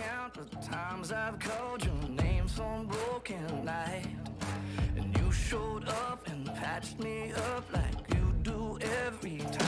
count the times I've called your name some broken night. And you showed up and patched me up like you do every time.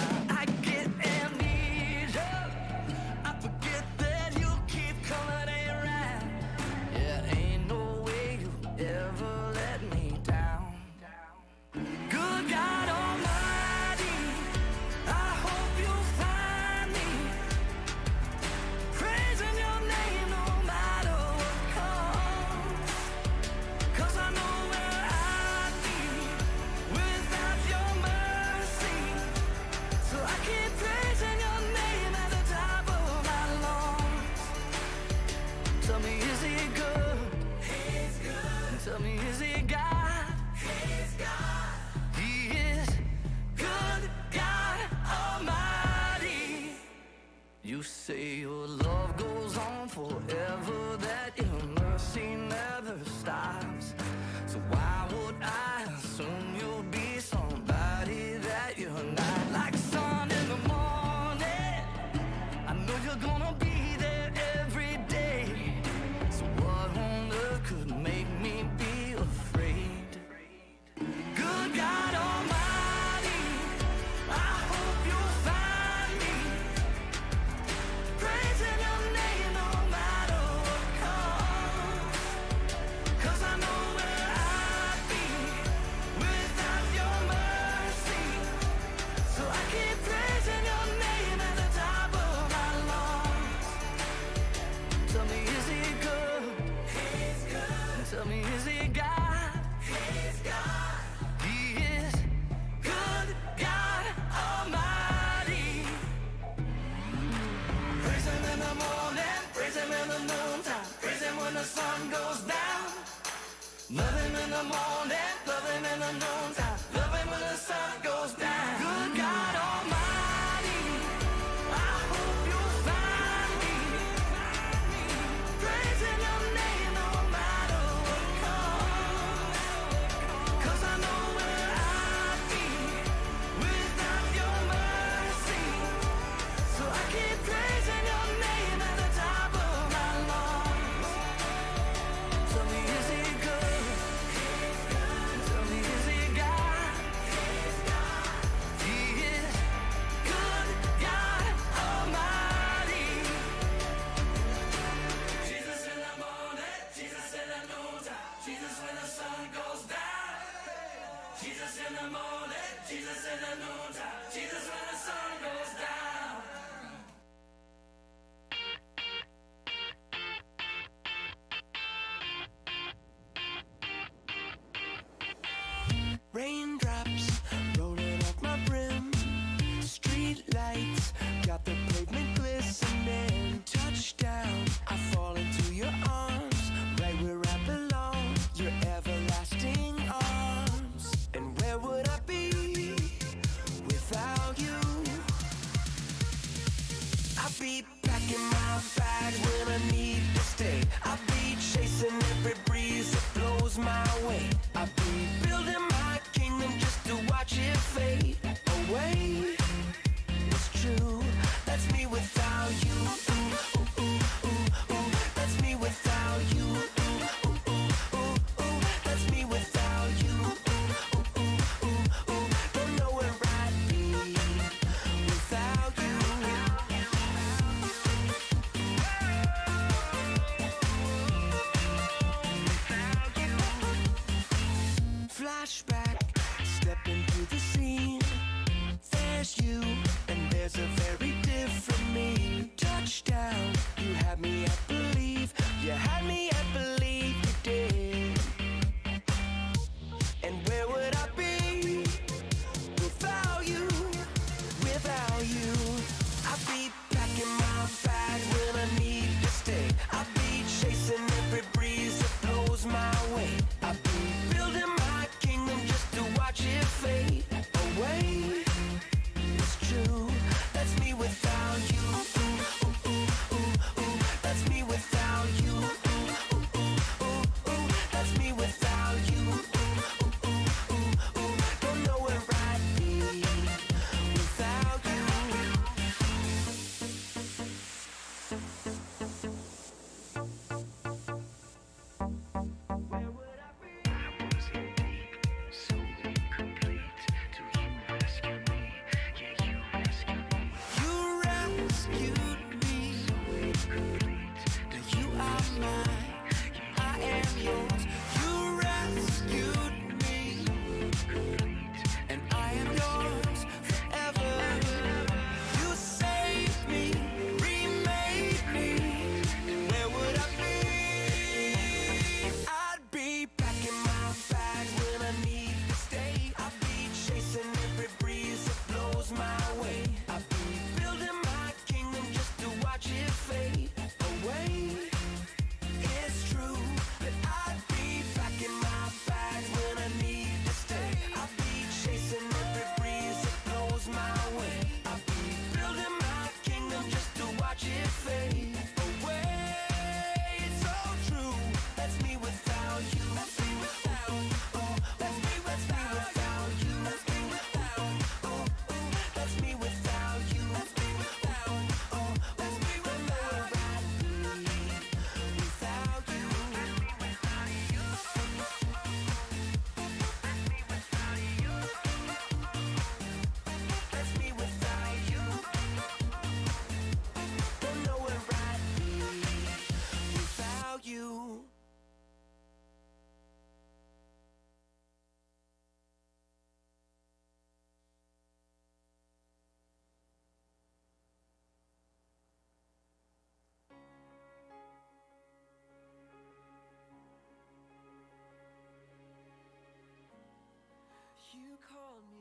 Called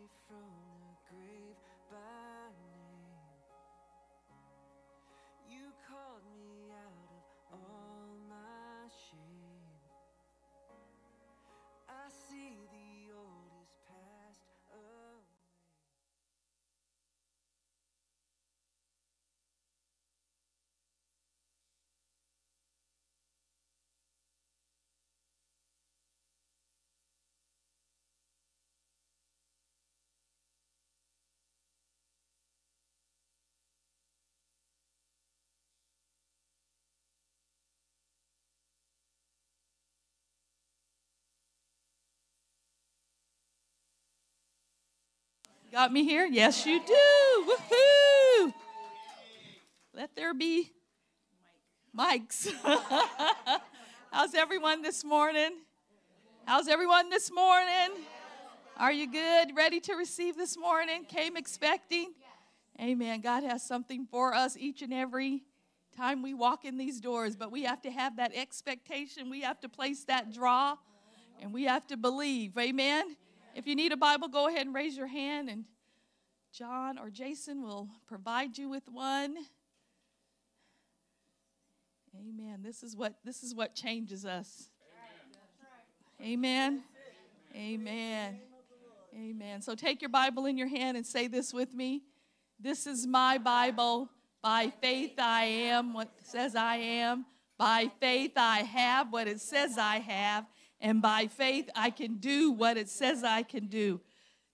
Got me here? Yes, you do. Woohoo! Let there be mics. How's everyone this morning? How's everyone this morning? Are you good? Ready to receive this morning? Came expecting? Amen. God has something for us each and every time we walk in these doors, but we have to have that expectation. We have to place that draw and we have to believe. Amen. If you need a Bible, go ahead and raise your hand, and John or Jason will provide you with one. Amen. This is what this is what changes us. Amen. Amen. Amen. So take your Bible in your hand and say this with me. This is my Bible. By faith I am what says I am. By faith I have what it says I have and by faith I can do what it says I can do.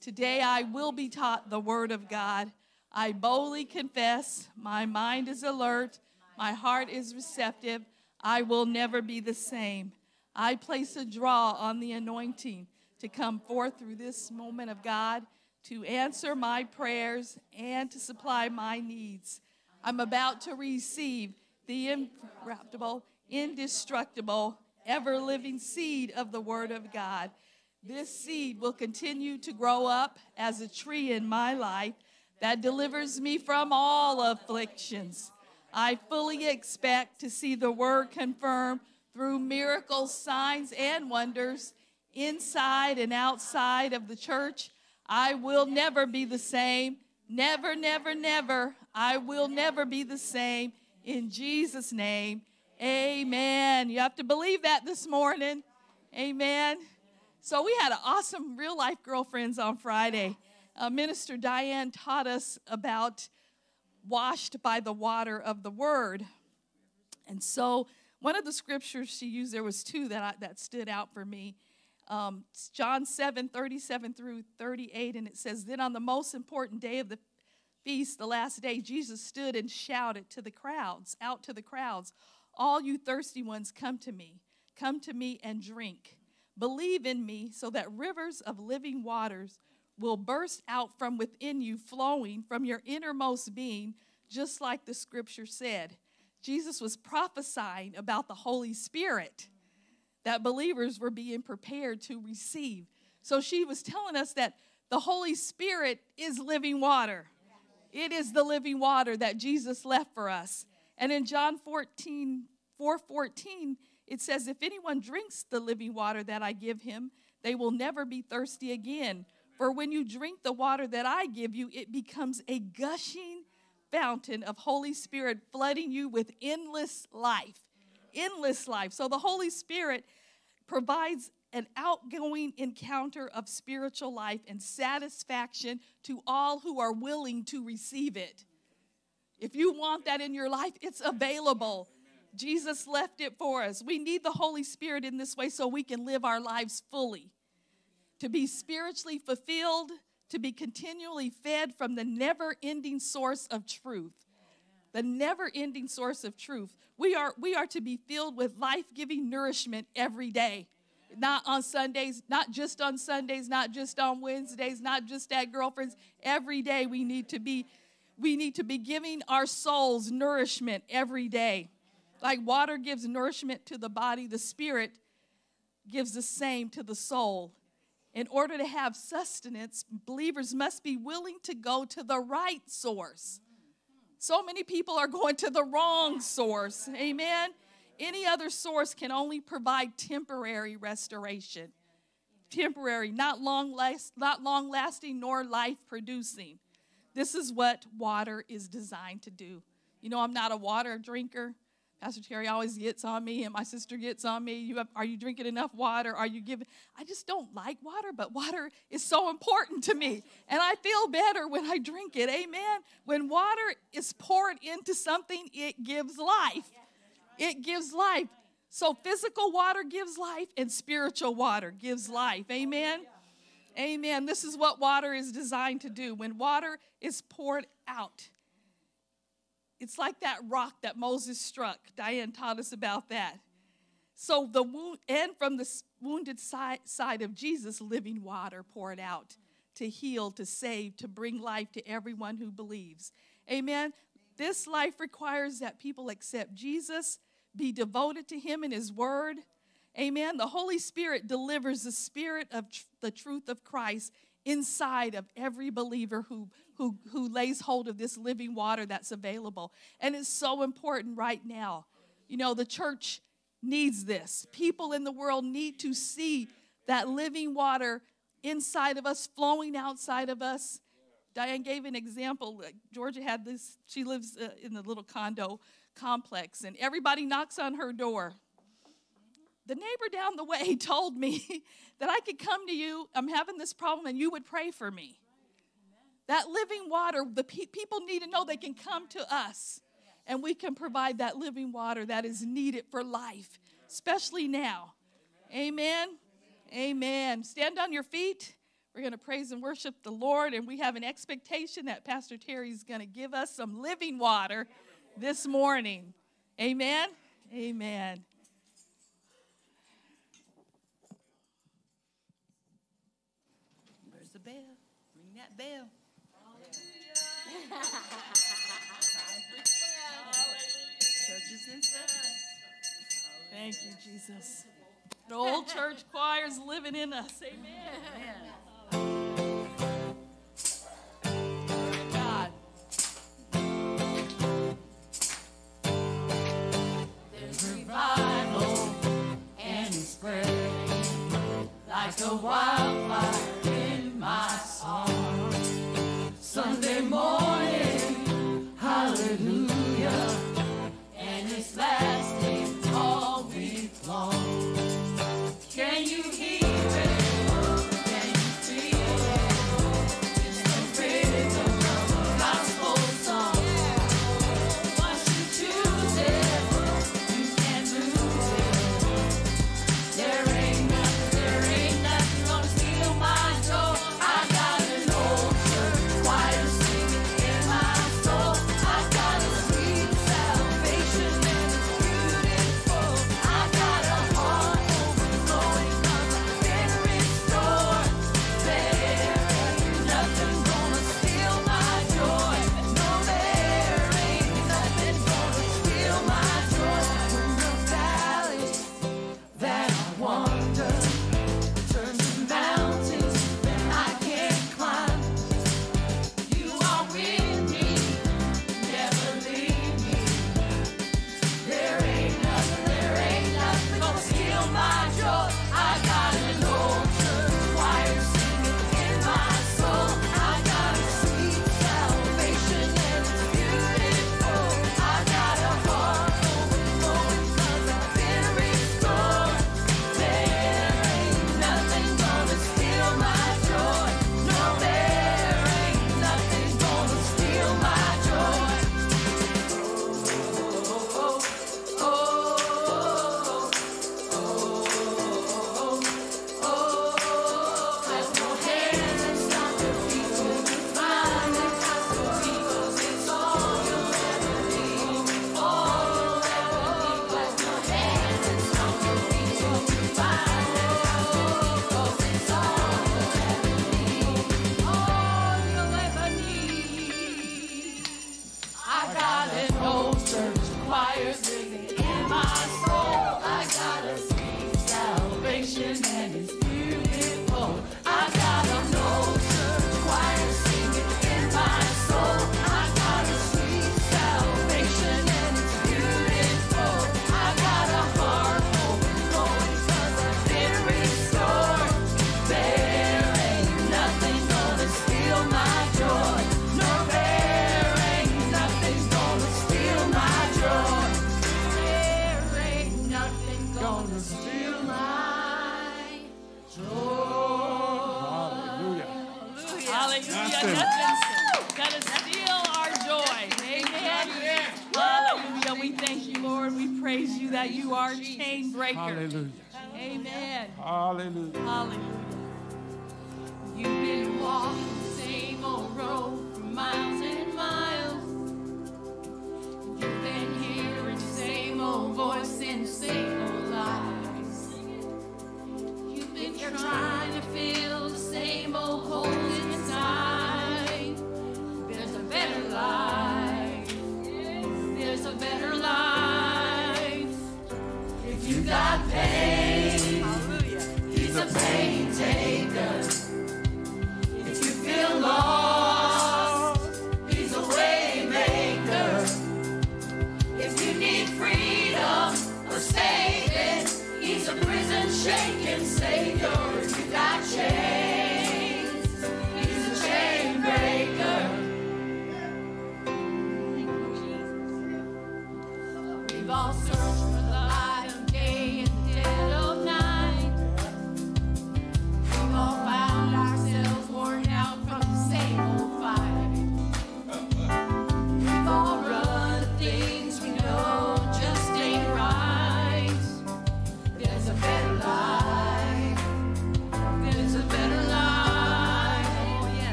Today I will be taught the Word of God. I boldly confess, my mind is alert, my heart is receptive, I will never be the same. I place a draw on the anointing to come forth through this moment of God to answer my prayers and to supply my needs. I'm about to receive the incorruptible, indestructible, ever living seed of the Word of God. This seed will continue to grow up as a tree in my life that delivers me from all afflictions. I fully expect to see the Word confirmed through miracles, signs, and wonders inside and outside of the church. I will never be the same. Never, never, never. I will never be the same. In Jesus' name, Amen. You have to believe that this morning. Amen. So, we had an awesome real life girlfriends on Friday. Uh, Minister Diane taught us about washed by the water of the word. And so, one of the scriptures she used, there was two that, I, that stood out for me. Um, John 7 37 through 38, and it says, Then on the most important day of the feast, the last day, Jesus stood and shouted to the crowds, out to the crowds, all you thirsty ones, come to me. Come to me and drink. Believe in me so that rivers of living waters will burst out from within you, flowing from your innermost being, just like the scripture said. Jesus was prophesying about the Holy Spirit that believers were being prepared to receive. So she was telling us that the Holy Spirit is living water. It is the living water that Jesus left for us. And in John 14, 4 14, it says, If anyone drinks the living water that I give him, they will never be thirsty again. For when you drink the water that I give you, it becomes a gushing fountain of Holy Spirit flooding you with endless life. Endless life. So the Holy Spirit provides an outgoing encounter of spiritual life and satisfaction to all who are willing to receive it. If you want that in your life, it's available. Jesus left it for us. We need the Holy Spirit in this way so we can live our lives fully. To be spiritually fulfilled, to be continually fed from the never ending source of truth. The never ending source of truth. We are, we are to be filled with life giving nourishment every day. Not on Sundays, not just on Sundays, not just on Wednesdays, not just at girlfriends. Every day we need to be we need to be giving our souls nourishment every day. Like water gives nourishment to the body, the spirit gives the same to the soul. In order to have sustenance, believers must be willing to go to the right source. So many people are going to the wrong source. Amen. Any other source can only provide temporary restoration, temporary, not long, last, not long lasting, nor life producing. This is what water is designed to do. You know, I'm not a water drinker. Pastor Terry always gets on me, and my sister gets on me. You have, are you drinking enough water? Are you giving? I just don't like water, but water is so important to me, and I feel better when I drink it. Amen. When water is poured into something, it gives life. It gives life. So physical water gives life, and spiritual water gives life. Amen. Amen. This is what water is designed to do. When water is poured out, it's like that rock that Moses struck. Diane taught us about that. So the wound, and from the wounded side, side of Jesus, living water poured out to heal, to save, to bring life to everyone who believes. Amen. This life requires that people accept Jesus, be devoted to Him and His Word. Amen. The Holy Spirit delivers the spirit of tr- the truth of Christ inside of every believer who, who, who lays hold of this living water that's available. And it's so important right now. You know, the church needs this. People in the world need to see that living water inside of us, flowing outside of us. Diane gave an example. Georgia had this, she lives uh, in the little condo complex, and everybody knocks on her door the neighbor down the way told me that I could come to you. I'm having this problem, and you would pray for me. That living water, the pe- people need to know they can come to us, and we can provide that living water that is needed for life, especially now. Amen. Amen. Stand on your feet. We're going to praise and worship the Lord, and we have an expectation that Pastor Terry is going to give us some living water this morning. Amen. Amen. Where's the bell? Ring that bell. Church in session. Thank you, Jesus. The old church choir is living in us. Amen. God. There's revival and it's spreading like a wildfire Sunday morning,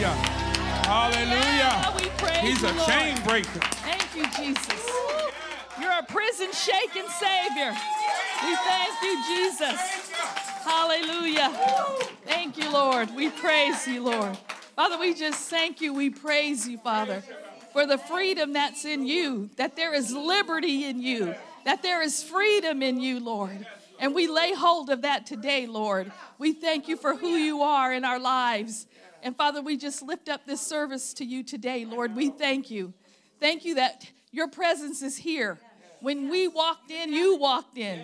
Hallelujah. Hallelujah. praise He's a chain breaker. Thank you, Jesus. You're a prison shaking Savior. We thank you, Jesus. Hallelujah. Thank you, Lord. We praise you, Lord. Father, we just thank you. We praise you, Father, for the freedom that's in you, that there is liberty in you, that there is freedom in you, Lord. And we lay hold of that today, Lord. We thank you for who you are in our lives. And Father, we just lift up this service to you today, Lord. We thank you. Thank you that your presence is here. When we walked in, you walked in.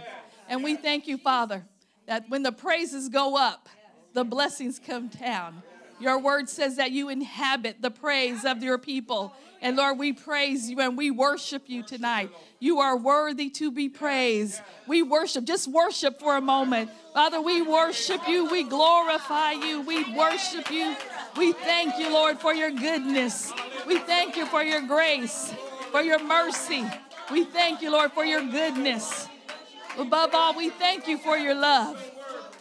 And we thank you, Father, that when the praises go up, the blessings come down. Your word says that you inhabit the praise of your people. And Lord, we praise you and we worship you tonight. You are worthy to be praised. We worship, just worship for a moment. Father, we worship you. We glorify you. We worship you. We thank you, Lord, for your goodness. We thank you for your grace, for your mercy. We thank you, Lord, for your goodness. Above all, we thank you for your love.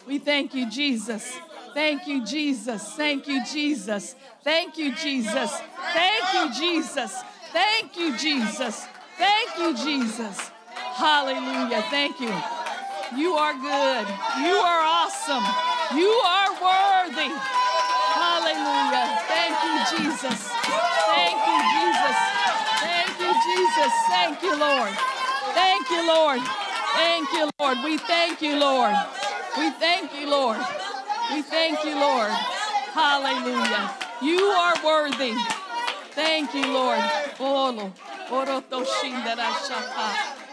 We thank you, Jesus. Thank you, Jesus. Thank you, Jesus. Thank you, Jesus. Thank you, Jesus. Thank you, Jesus. Thank you, Jesus. Hallelujah. Thank you. You are good. You are awesome. You are worthy. Hallelujah. Thank you, Jesus. Thank you, Jesus. Thank you, Jesus. Thank you, Lord. Thank you, Lord. Thank you, Lord. We thank you, Lord. We thank you, Lord. We thank you, Lord. Hallelujah. You are worthy. Thank you, Lord.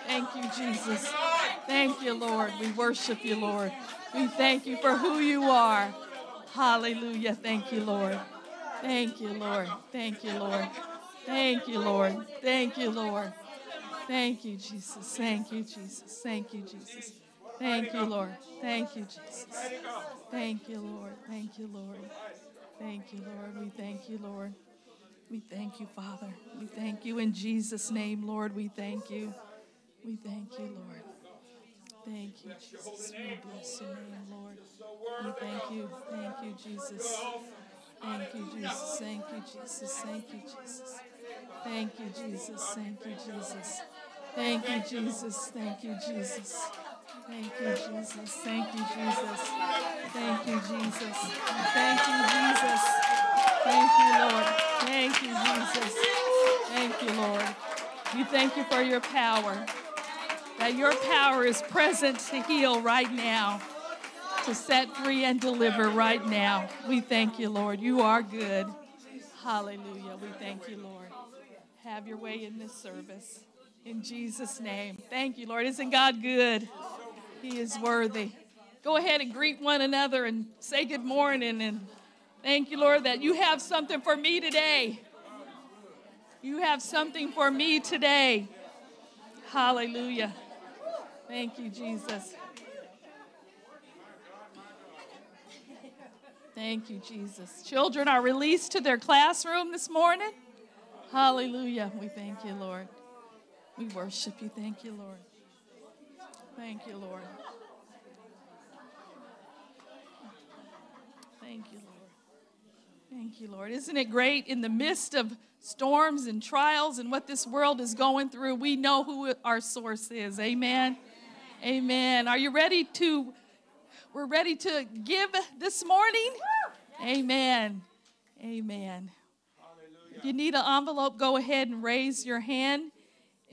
Thank you, Jesus. Thank you, Lord. We worship you, Lord. We thank you for who you are. Hallelujah. Thank you, Lord. Thank you, Lord. Thank you, Lord. Thank you, Lord. Thank you, Lord. Thank you, Jesus. Thank you, Jesus. Thank you, Jesus. Thank you, Lord. Thank you, Jesus. Thank you, Lord. Thank you, Lord. Thank you, Lord. We thank you, Lord. We thank you, Father. We thank you in Jesus' name, Lord. We thank you. We thank you, Lord. Thank you, Jesus. We bless your name, Lord. We thank you. Thank you, Jesus. Thank you, Jesus. Thank you, Jesus. Thank you, Jesus. Thank you, Jesus. Thank you, Jesus. Thank you, Jesus. Thank you, Jesus. Thank you, Jesus. Thank you, Jesus. Thank you, Jesus. Thank you, Jesus. Thank you, Lord. Thank you, Jesus. Thank you, Lord. We thank you for your power. That your power is present to heal right now, to set free and deliver right now. We thank you, Lord. You are good. Hallelujah. We thank you, Lord. Have your way in this service. In Jesus' name. Thank you, Lord. Isn't God good? He is worthy. Go ahead and greet one another and say good morning. And thank you, Lord, that you have something for me today. You have something for me today. Hallelujah. Thank you, Jesus. Thank you, Jesus. Children are released to their classroom this morning. Hallelujah. We thank you, Lord. We worship you. Thank you, Lord. Thank you, Lord. Thank you, Lord. Thank you, Lord. Isn't it great in the midst of storms and trials and what this world is going through? We know who our source is. Amen. Amen. Are you ready to? We're ready to give this morning. Amen. Amen. If you need an envelope, go ahead and raise your hand.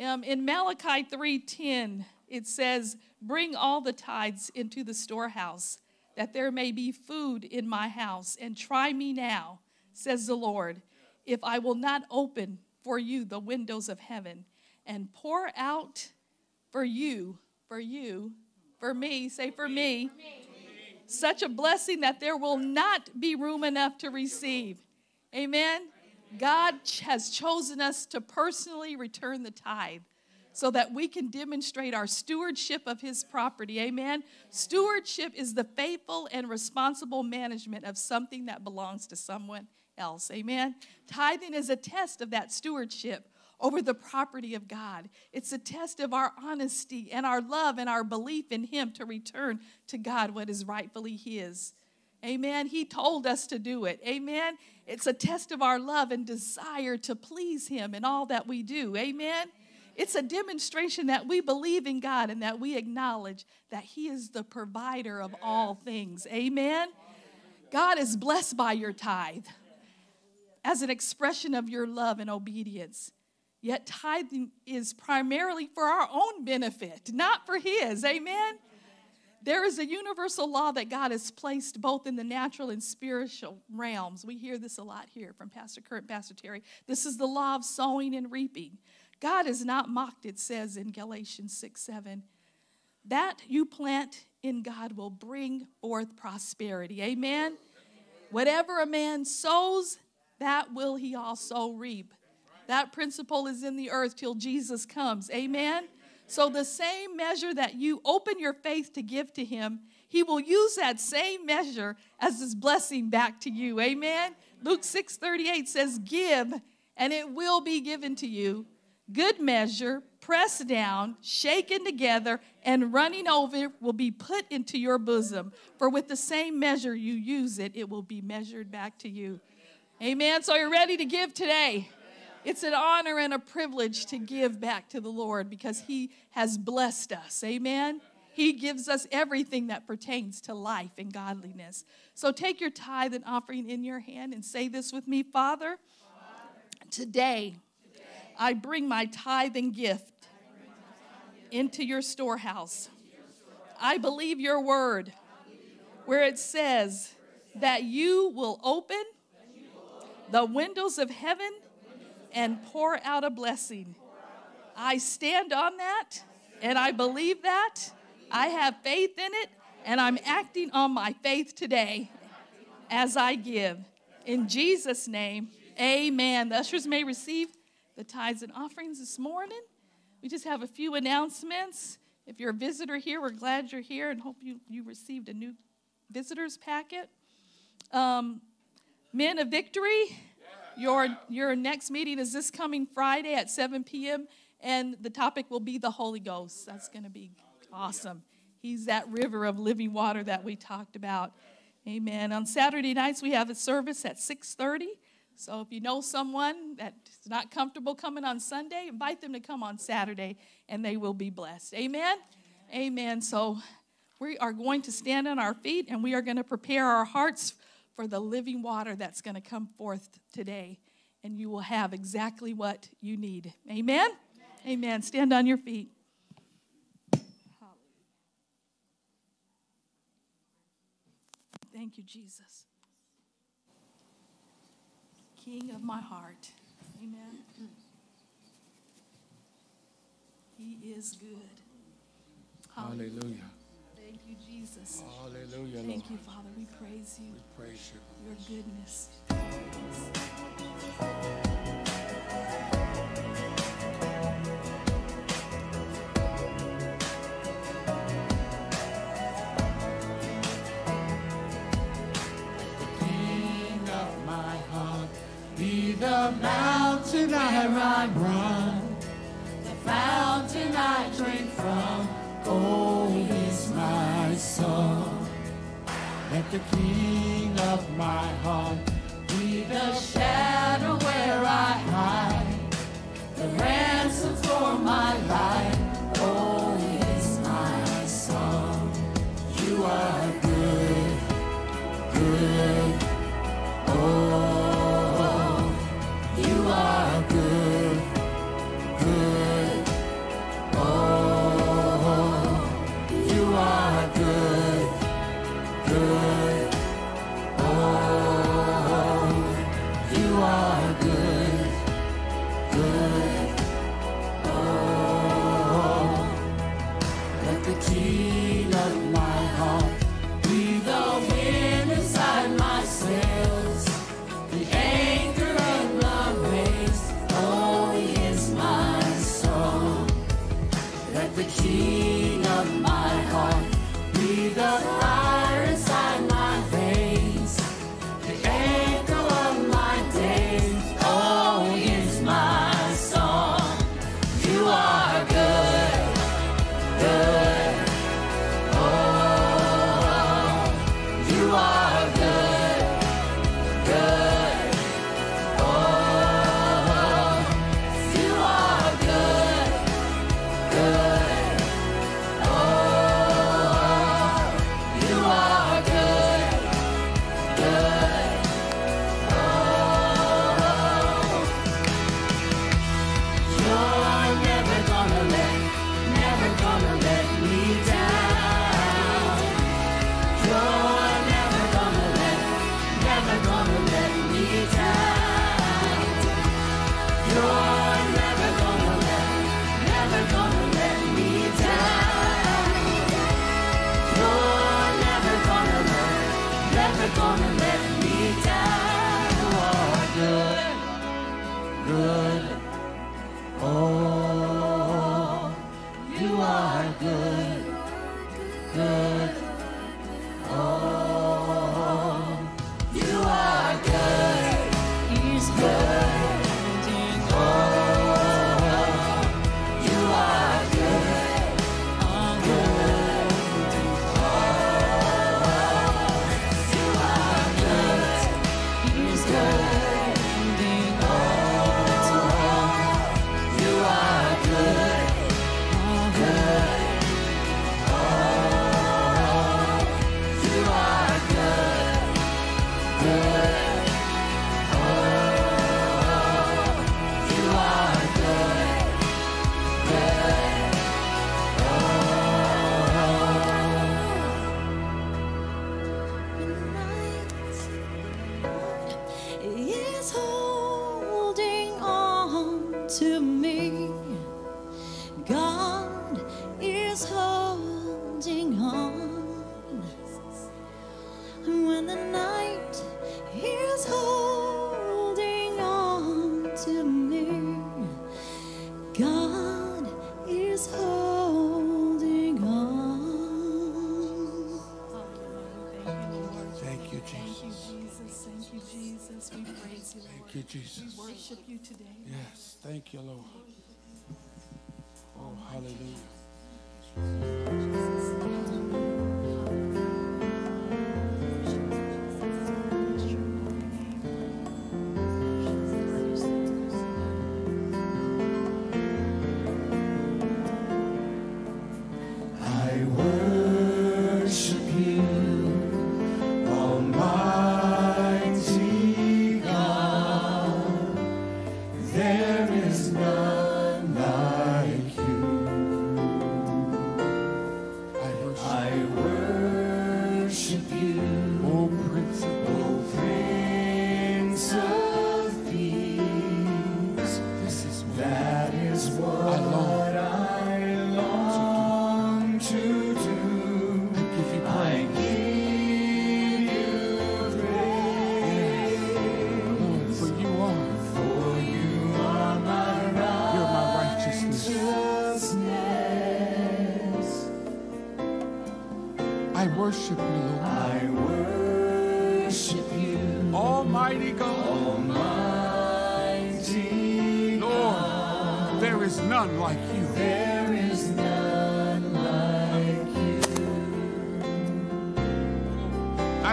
Um, in Malachi 3:10, it says, "Bring all the tithes into the storehouse, that there may be food in my house, and try me now," says the Lord, "if I will not open for you the windows of heaven and pour out for you, for you, for me, say for me, such a blessing that there will not be room enough to receive." Amen. God has chosen us to personally return the tithe so that we can demonstrate our stewardship of His property. Amen. Stewardship is the faithful and responsible management of something that belongs to someone else. Amen. Tithing is a test of that stewardship over the property of God. It's a test of our honesty and our love and our belief in Him to return to God what is rightfully His. Amen. He told us to do it. Amen. It's a test of our love and desire to please Him in all that we do. Amen. It's a demonstration that we believe in God and that we acknowledge that He is the provider of all things. Amen. God is blessed by your tithe as an expression of your love and obedience. Yet tithing is primarily for our own benefit, not for His. Amen. There is a universal law that God has placed both in the natural and spiritual realms. We hear this a lot here from Pastor Kurt and Pastor Terry. This is the law of sowing and reaping. God is not mocked, it says in Galatians 6 7. That you plant in God will bring forth prosperity. Amen. Whatever a man sows, that will he also reap. That principle is in the earth till Jesus comes. Amen. So, the same measure that you open your faith to give to Him, He will use that same measure as His blessing back to you. Amen. Luke 6 38 says, Give, and it will be given to you. Good measure, pressed down, shaken together, and running over will be put into your bosom. For with the same measure you use it, it will be measured back to you. Amen. So, you're ready to give today. It's an honor and a privilege to give back to the Lord because He has blessed us. Amen. He gives us everything that pertains to life and godliness. So take your tithe and offering in your hand and say this with me Father, today I bring my tithe and gift into your storehouse. I believe your word where it says, that you will open the windows of heaven and pour out a blessing. I stand on that and I believe that. I have faith in it and I'm acting on my faith today as I give. In Jesus' name, amen. The ushers may receive the tithes and offerings this morning. We just have a few announcements. If you're a visitor here, we're glad you're here and hope you, you received a new visitor's packet. Um, Men of Victory, your, your next meeting is this coming Friday at 7 p.m., and the topic will be the Holy Ghost. That's going to be awesome. He's that river of living water that we talked about. Amen. On Saturday nights, we have a service at 6:30. So if you know someone that's not comfortable coming on Sunday, invite them to come on Saturday, and they will be blessed. Amen. Amen. So we are going to stand on our feet, and we are going to prepare our hearts for the living water that's going to come forth today, and you will have exactly what you need. Amen. Amen. Stand on your feet. Thank you, Jesus. King of my heart. Amen. He is good. Hallelujah. Thank you, Jesus. Hallelujah, Lord. Thank you, Father. We praise you. We praise you. Your goodness. Mountain I run, the fountain I drink from. Oh, is my song. Let the King of my heart be the shadow where I hide, the ransom for my life. Good.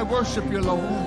worship you, Lord.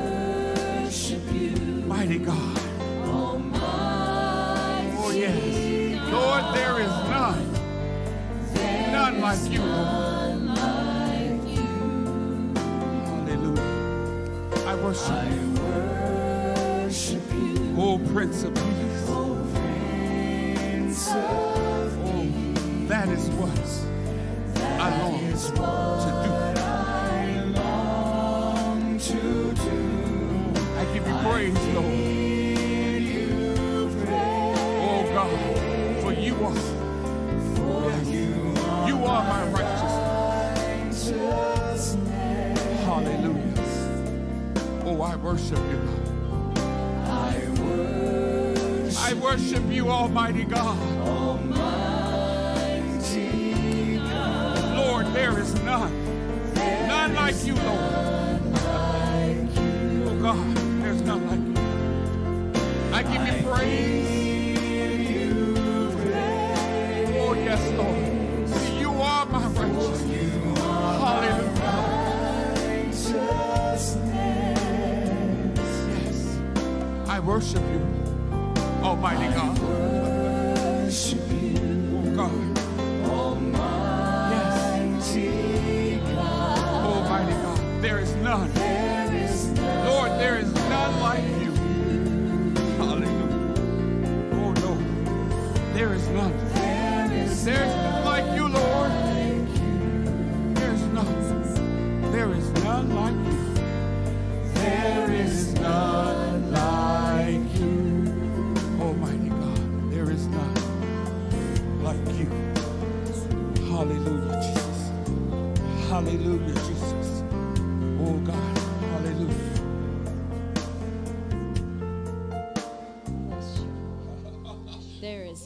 There is none. There is none like you, Lord. There is none. There is none like you. There is none like you. Almighty God, there is none like you. Hallelujah, Jesus. Hallelujah, Jesus. Oh God.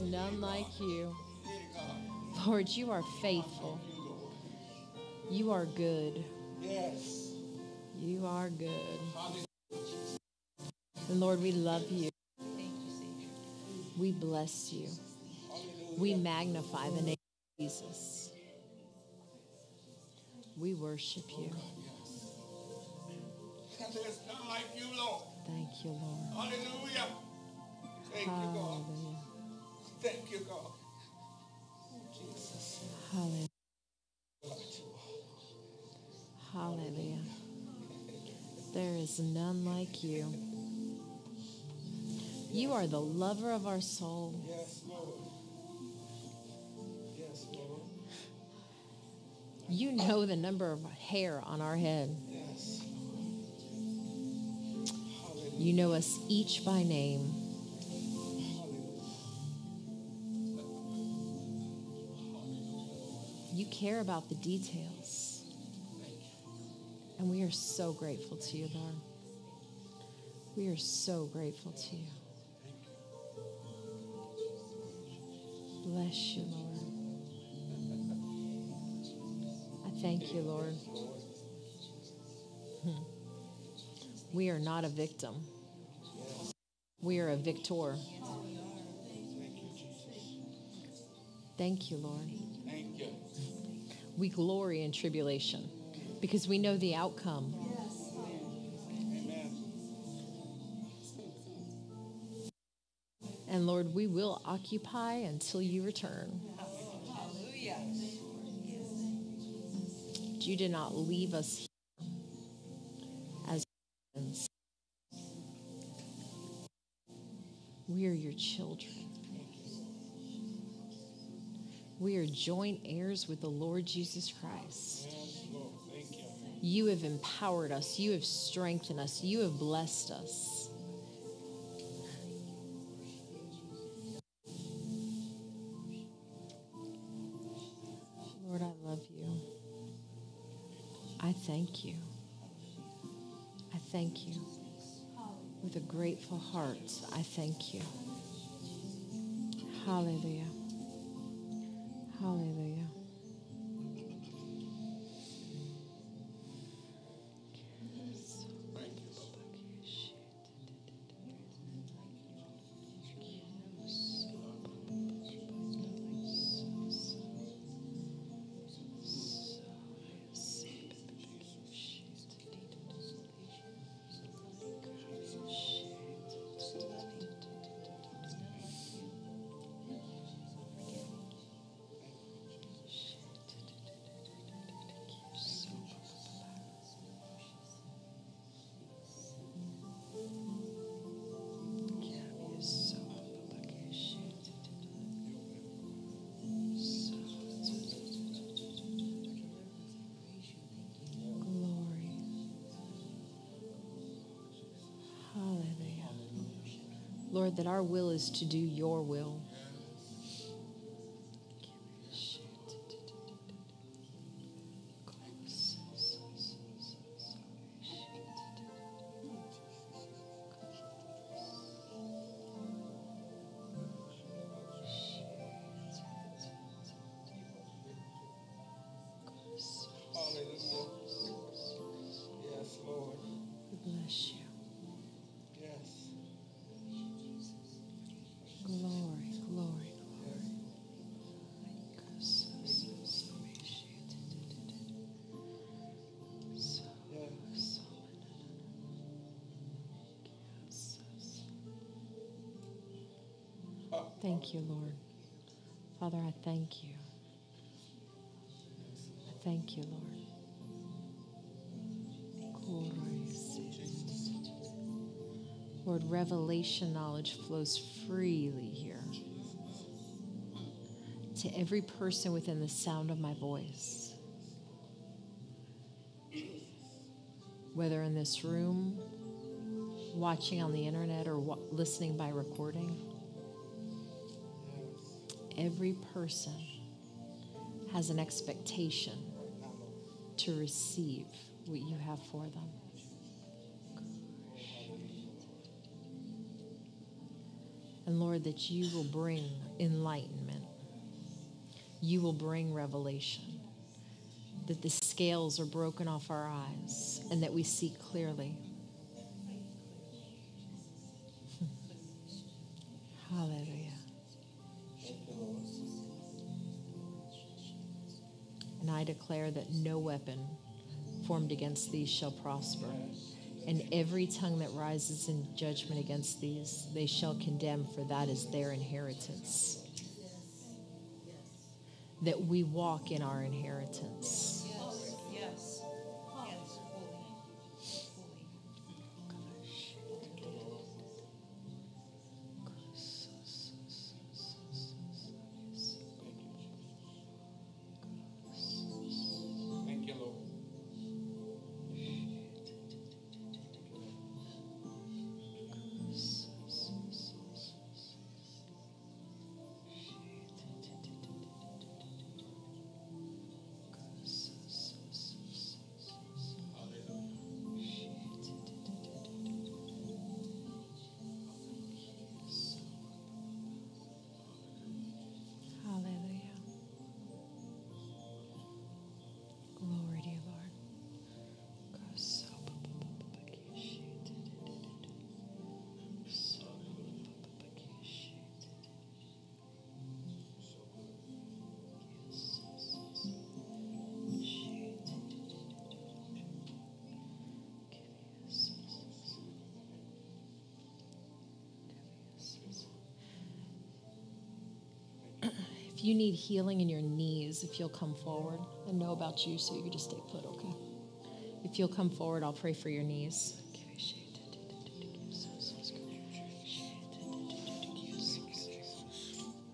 none like you. Lord, you are faithful. You are good. Yes. You are good. And Lord, we love you. We bless you. We magnify the name of Jesus. We worship you. There's none like you, Lord. Thank you, Lord. Hallelujah. Thank you, God. Thank you, God. Jesus. Hallelujah. Hallelujah. There is none like you. You are the lover of our soul. Yes, Lord. Yes, Lord. You know the number of hair on our head. Yes. You know us each by name. Care about the details. And we are so grateful to you, Lord. We are so grateful to you. Bless you, Lord. I thank you, Lord. Hmm. We are not a victim. We are a victor. Thank you, Lord. We glory in tribulation because we know the outcome. And Lord, we will occupy until you return. You did not leave us here as. We are your children. We are joint heirs with the Lord Jesus Christ. Yes, Lord. You. You have empowered us. You have strengthened us. You have blessed us. Lord, I love you. I thank you. I thank you. With a grateful heart, I thank you. Hallelujah. Hallelujah. Lord, that our will is to do your will. Thank you, Lord. Father, I thank you. I thank you, Lord. Lord, revelation knowledge flows freely here to every person within the sound of my voice. Whether in this room, watching on the internet, or wa- listening by recording, every person has an expectation to receive what you have for them. And Lord, that you will bring enlightenment, you will bring revelation, that the scales are broken off our eyes, and that we see clearly. That no weapon formed against these shall prosper. And every tongue that rises in judgment against these, they shall condemn, for that is their inheritance. That we walk in our inheritance. You need healing in your knees, if you'll come forward, I know about you, so you can just stay put, okay? If you'll come forward, I'll pray for your knees.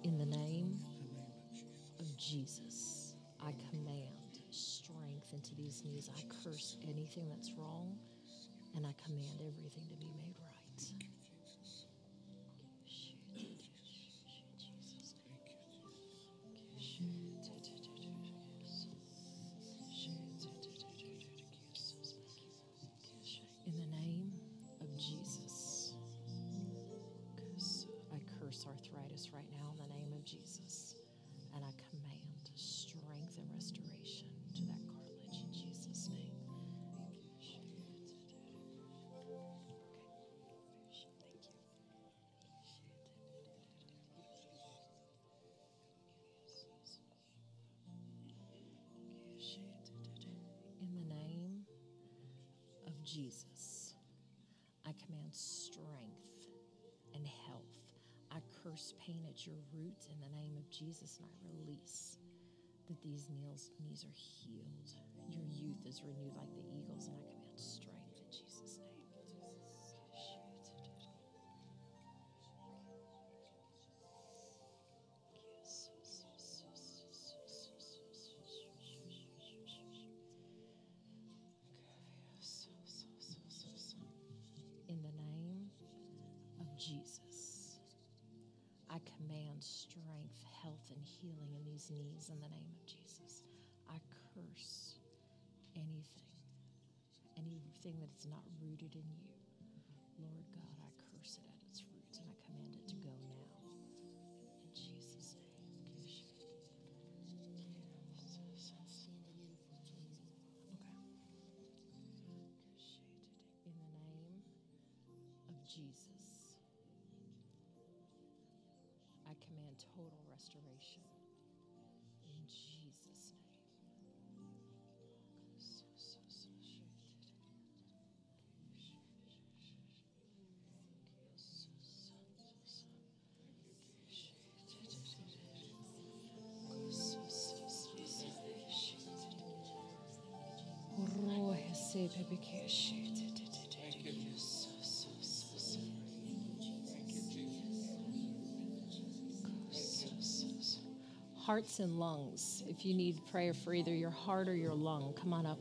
In the name of Jesus, I command strength into these knees. I curse anything that's wrong, and I command everything to be made right. Jesus, I command strength and health. I curse pain at your root in the name of Jesus, and I release that these knees, knees are healed. Your youth is renewed like the eagles, and I command rooted in you. Lord God, I curse it at its roots and I command it to go now. In Jesus' name. In the name of Jesus, I command total restoration. Hearts and lungs. If you need prayer for either your heart or your lung, come on up.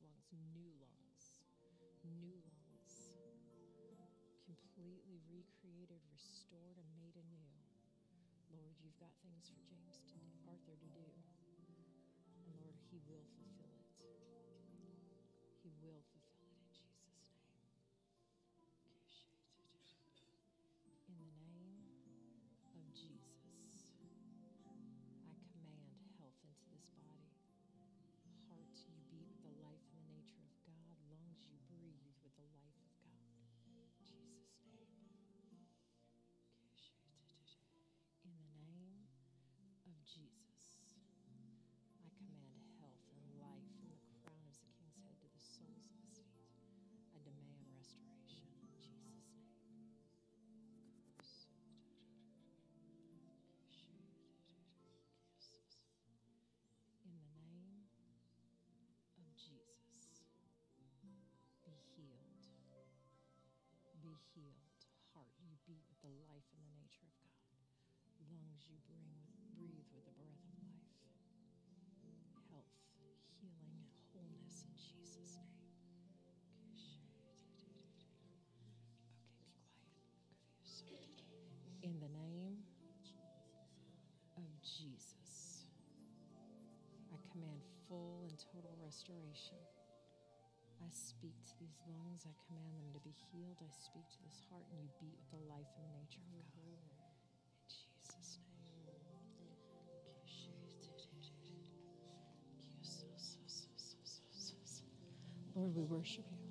These lungs, new lungs, new lungs, completely recreated, restored, and made anew. Lord, you've got things for James to do, Arthur to do. And Lord, he will fulfill it. He will healed. Heart, you beat with the life and the nature of God. Lungs, you bring with, breathe with the breath of life. Health, healing, wholeness in Jesus' name. Okay, be quiet. In the name of Jesus. I command full and total restoration. I speak to these lungs. I command them to be healed. I speak to this heart, and you beat with the life and the nature of God. In Jesus' name. Lord, we worship you.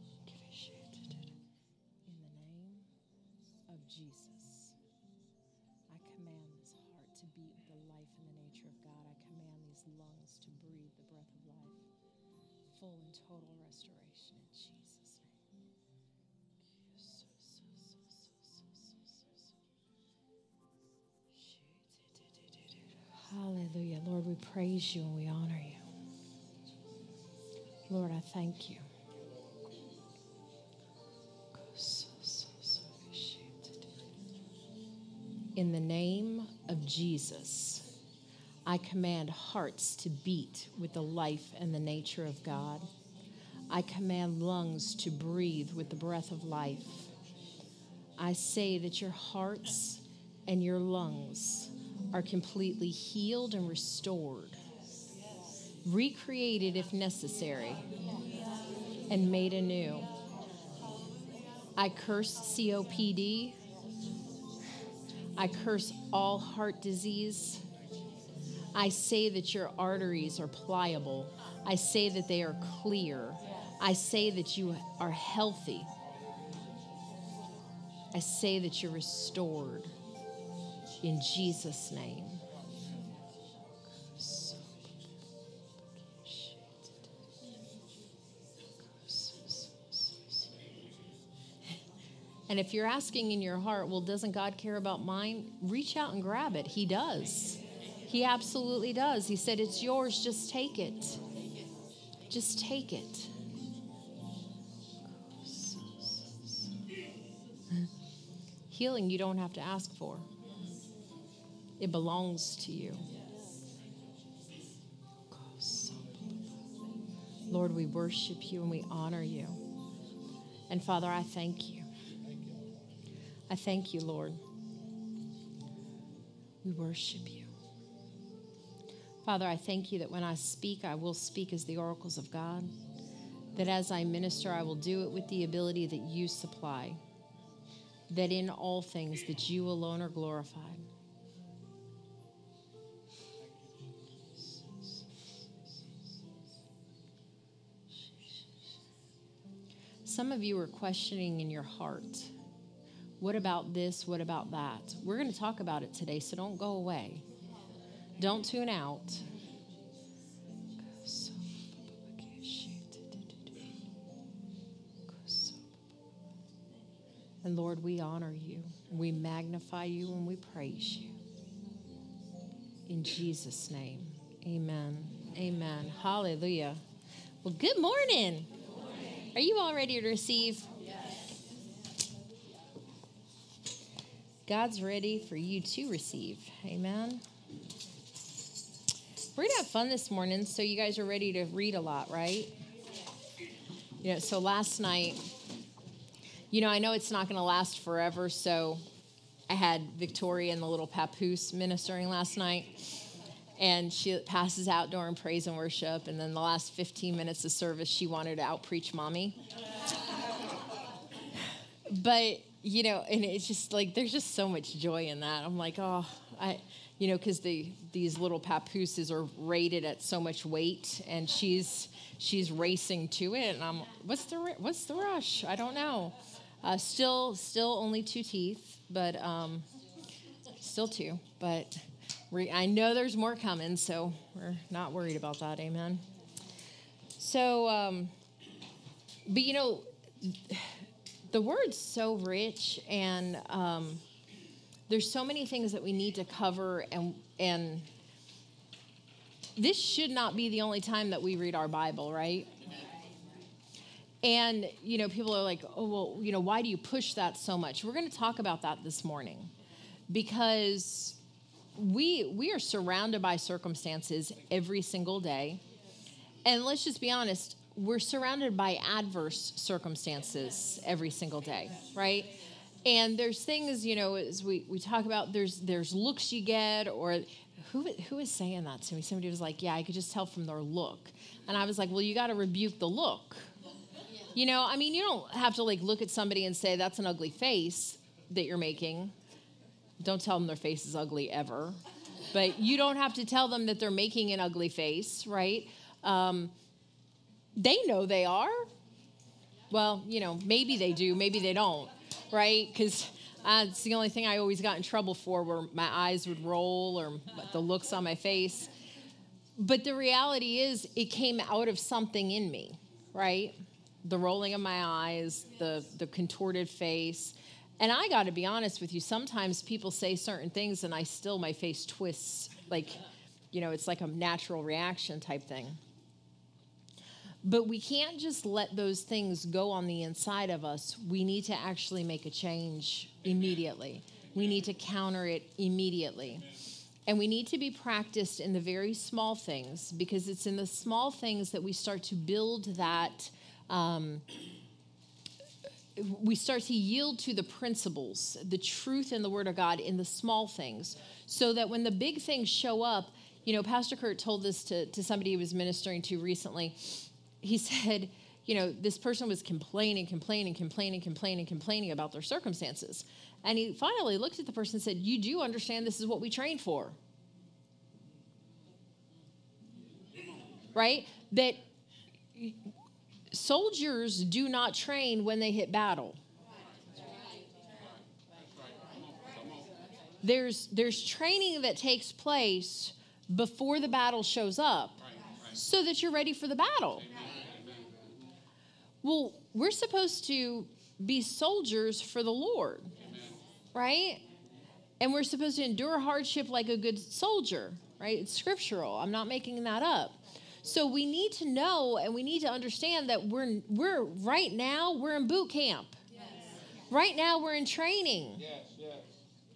Full and total restoration in Jesus' name. Hallelujah. Lord, we praise you and we honor you. Lord, I thank you. In the name of Jesus, I command hearts to beat with the life and the nature of God. I command lungs to breathe with the breath of life. I say that your hearts and your lungs are completely healed and restored, recreated if necessary, and made anew. I curse COPD. I curse all heart disease. I say that your arteries are pliable. I say that they are clear. I say that you are healthy. I say that you're restored in Jesus' name. And if you're asking in your heart, well, doesn't God care about mine? Reach out and grab it. He does. He absolutely does. He said, It's yours, just take it. Just take it. Healing you don't have to ask for, it belongs to you. Lord, we worship you and we honor you. And Father, I thank you. I thank you, Lord. We worship you. Father, I thank you that when I speak, I will speak as the oracles of God. That as I minister, I will do it with the ability that you supply. That in all things, that you alone are glorified. Some of you are questioning in your heart what about this? What about that? We're going to talk about it today, so don't go away. Don't tune out. And Lord, we honor you, we magnify you, and we praise you. In Jesus' name, amen. Amen. Hallelujah. Well, good morning. Are you all ready to receive? God's ready for you to receive. Amen. We're going to have fun this morning, so you guys are ready to read a lot, right? You know, so last night, you know, I know it's not going to last forever, so I had Victoria and the little papoose ministering last night. And she passes out during praise and worship. And then the last 15 minutes of service, she wanted to outpreach mommy. but you know, and it's just like there's just so much joy in that. I'm like, oh, I, you know, because the these little papooses are rated at so much weight, and she's she's racing to it, and I'm, what's the what's the rush? I don't know. Uh, still, still only two teeth, but um, still two. But re- I know there's more coming, so we're not worried about that. Amen. So, um, but you know the word's so rich and um, there's so many things that we need to cover and and this should not be the only time that we read our bible right? And you know people are like oh well you know why do you push that so much? We're going to talk about that this morning because we we are surrounded by circumstances every single day. And let's just be honest we're surrounded by adverse circumstances every single day, right? And there's things, you know, as we, we talk about, there's there's looks you get or who who is saying that to me? Somebody was like, "Yeah, I could just tell from their look," and I was like, "Well, you got to rebuke the look." You know, I mean, you don't have to like look at somebody and say that's an ugly face that you're making. Don't tell them their face is ugly ever, but you don't have to tell them that they're making an ugly face, right? Um, they know they are. Well, you know, maybe they do, maybe they don't, right? Because uh, it's the only thing I always got in trouble for, where my eyes would roll or the looks on my face. But the reality is, it came out of something in me, right? The rolling of my eyes, the the contorted face. And I got to be honest with you, sometimes people say certain things and I still, my face twists like, you know, it's like a natural reaction type thing. But we can't just let those things go on the inside of us. We need to actually make a change immediately. We need to counter it immediately. And we need to be practiced in the very small things because it's in the small things that we start to build that. Um, we start to yield to the principles, the truth in the Word of God in the small things, so that when the big things show up, you know, Pastor Kurt told this to, to somebody he was ministering to recently. He said, you know, this person was complaining, complaining, complaining, complaining, complaining about their circumstances. And he finally looked at the person and said, You do understand this is what we train for. Right? That soldiers do not train when they hit battle. There's, there's training that takes place before the battle shows up so that you're ready for the battle. Well, we're supposed to be soldiers for the Lord, right? And we're supposed to endure hardship like a good soldier, right? It's scriptural. I'm not making that up. So we need to know and we need to understand that we're we're right now we're in boot camp. Right now we're in training.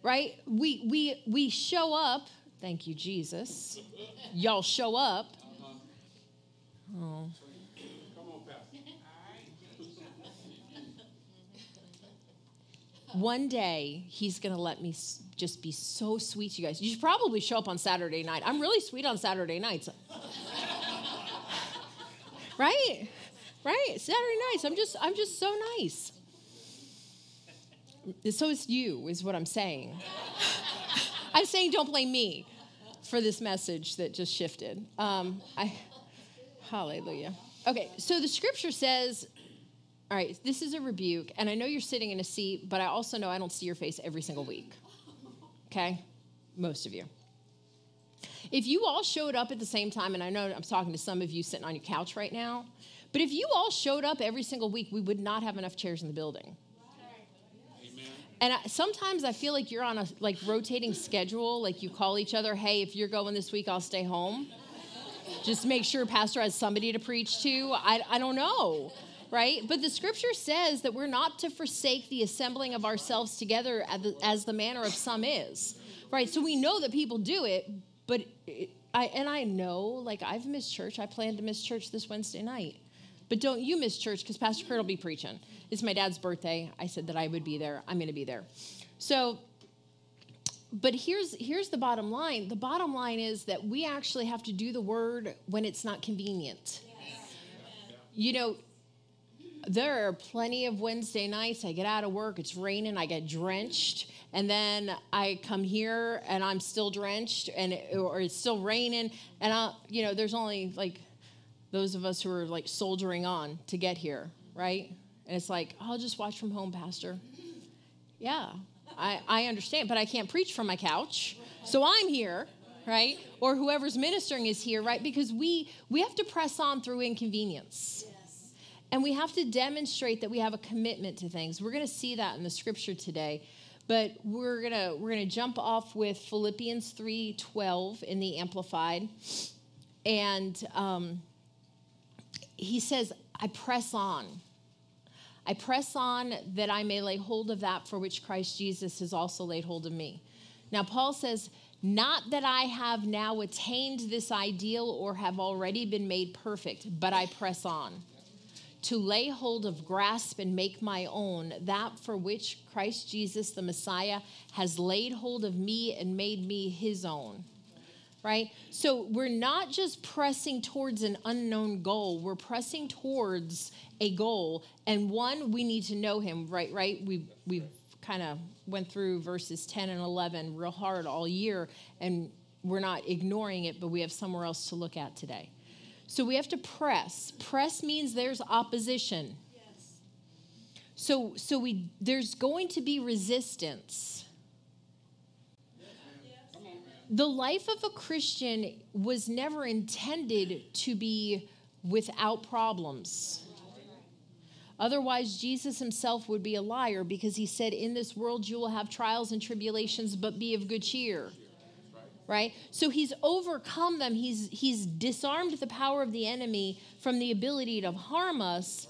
Right? We we we show up. Thank you Jesus. Y'all show up. One day he's going to let me just be so sweet to you guys. You should probably show up on Saturday night. I'm really sweet on Saturday nights. right? Right? Saturday nights. I'm just I'm just so nice. So is you, is what I'm saying. I'm saying don't blame me for this message that just shifted. Um, I, hallelujah. Okay, so the scripture says, all right, this is a rebuke, and I know you're sitting in a seat, but I also know I don't see your face every single week. Okay? Most of you. If you all showed up at the same time, and I know I'm talking to some of you sitting on your couch right now, but if you all showed up every single week, we would not have enough chairs in the building. And I, sometimes I feel like you're on a like rotating schedule. Like you call each other, "Hey, if you're going this week, I'll stay home." Just make sure pastor has somebody to preach to. I, I don't know, right? But the scripture says that we're not to forsake the assembling of ourselves together as the, as the manner of some is, right? So we know that people do it, but it, I and I know like I've missed church. I plan to miss church this Wednesday night. But don't you miss church because Pastor Kurt will be preaching. It's my dad's birthday. I said that I would be there. I'm going to be there. So, but here's here's the bottom line. The bottom line is that we actually have to do the word when it's not convenient. You know, there are plenty of Wednesday nights. I get out of work, it's raining, I get drenched, and then I come here and I'm still drenched, and or it's still raining, and I, you know, there's only like those of us who are like soldiering on to get here, right? And it's like, oh, I'll just watch from home, Pastor. Yeah, I, I understand, but I can't preach from my couch. So I'm here, right? Or whoever's ministering is here, right? Because we we have to press on through inconvenience. And we have to demonstrate that we have a commitment to things. We're going to see that in the scripture today. But we're going to we're going to jump off with Philippians 3:12 in the amplified. And um, he says, I press on. I press on that I may lay hold of that for which Christ Jesus has also laid hold of me. Now, Paul says, Not that I have now attained this ideal or have already been made perfect, but I press on to lay hold of, grasp, and make my own that for which Christ Jesus, the Messiah, has laid hold of me and made me his own. right? So we're not just pressing towards an unknown goal, we're pressing towards a goal. And one, we need to know him, right? Right? We've, we've kind of went through verses 10 and 11 real hard all year, and we're not ignoring it, but we have somewhere else to look at today. So we have to press. Press means there's opposition. Yes. So, so we there's going to be resistance. The life of a Christian was never intended to be without problems. Otherwise, Jesus himself would be a liar because he said, In this world you will have trials and tribulations, but be of good cheer. Right? So he's overcome them. He's, he's disarmed the power of the enemy from the ability to harm us.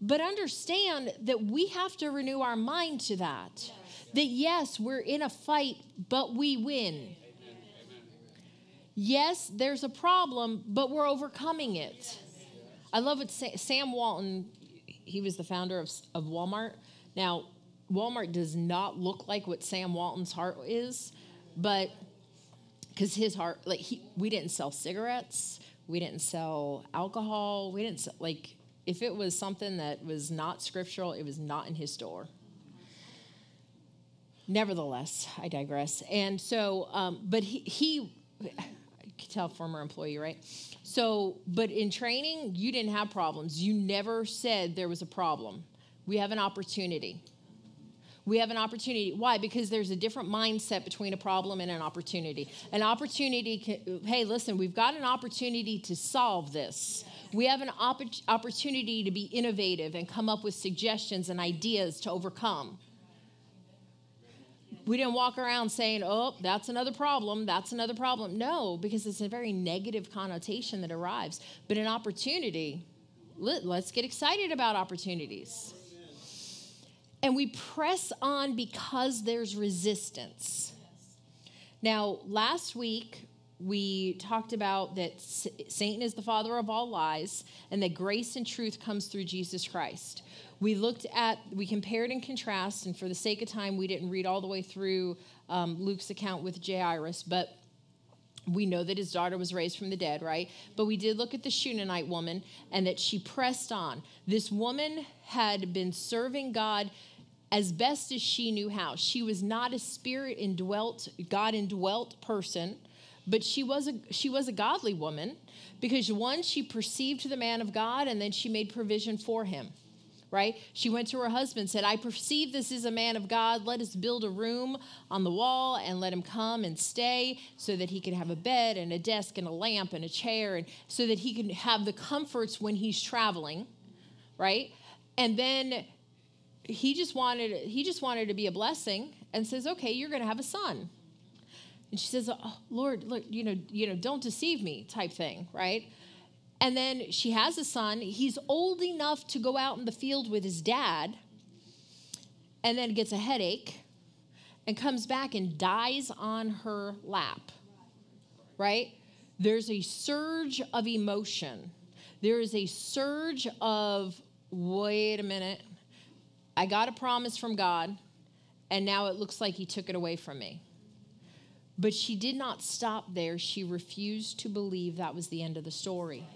But understand that we have to renew our mind to that. That yes, we're in a fight, but we win. Yes, there's a problem, but we're overcoming it. I love what Sam Walton, he was the founder of, of Walmart. Now, Walmart does not look like what Sam Walton's heart is, but because his heart, like, he, we didn't sell cigarettes, we didn't sell alcohol, we didn't sell, like, if it was something that was not scriptural, it was not in his store. Nevertheless, I digress. And so, um, but he, he, I could tell former employee, right? So, but in training, you didn't have problems. You never said there was a problem. We have an opportunity. We have an opportunity. Why? Because there's a different mindset between a problem and an opportunity. An opportunity, can, hey, listen, we've got an opportunity to solve this. We have an opp- opportunity to be innovative and come up with suggestions and ideas to overcome. We didn't walk around saying, oh, that's another problem, that's another problem. No, because it's a very negative connotation that arrives. But an opportunity, let, let's get excited about opportunities. And we press on because there's resistance. Now, last week, we talked about that Satan is the father of all lies and that grace and truth comes through Jesus Christ. We looked at, we compared and contrast, and for the sake of time, we didn't read all the way through um, Luke's account with Jairus, but we know that his daughter was raised from the dead, right? But we did look at the Shunammite woman and that she pressed on. This woman had been serving God as best as she knew how. She was not a spirit indwelt, God indwelt person, but she was a she was a godly woman because one, she perceived the man of God and then she made provision for him right? She went to her husband, said, I perceive this is a man of God. Let us build a room on the wall and let him come and stay so that he can have a bed and a desk and a lamp and a chair and so that he can have the comforts when he's traveling, right? And then he just wanted he just wanted to be a blessing and says, "Okay, you're going to have a son." And she says, oh, "Lord, look, you know, you know, don't deceive me," type thing, right? And then she has a son. He's old enough to go out in the field with his dad, and then gets a headache and comes back and dies on her lap, right? There's a surge of emotion. There is a surge of, wait a minute, I got a promise from God, and now it looks like He took it away from me. But she did not stop there. She refused to believe that was the end of the story.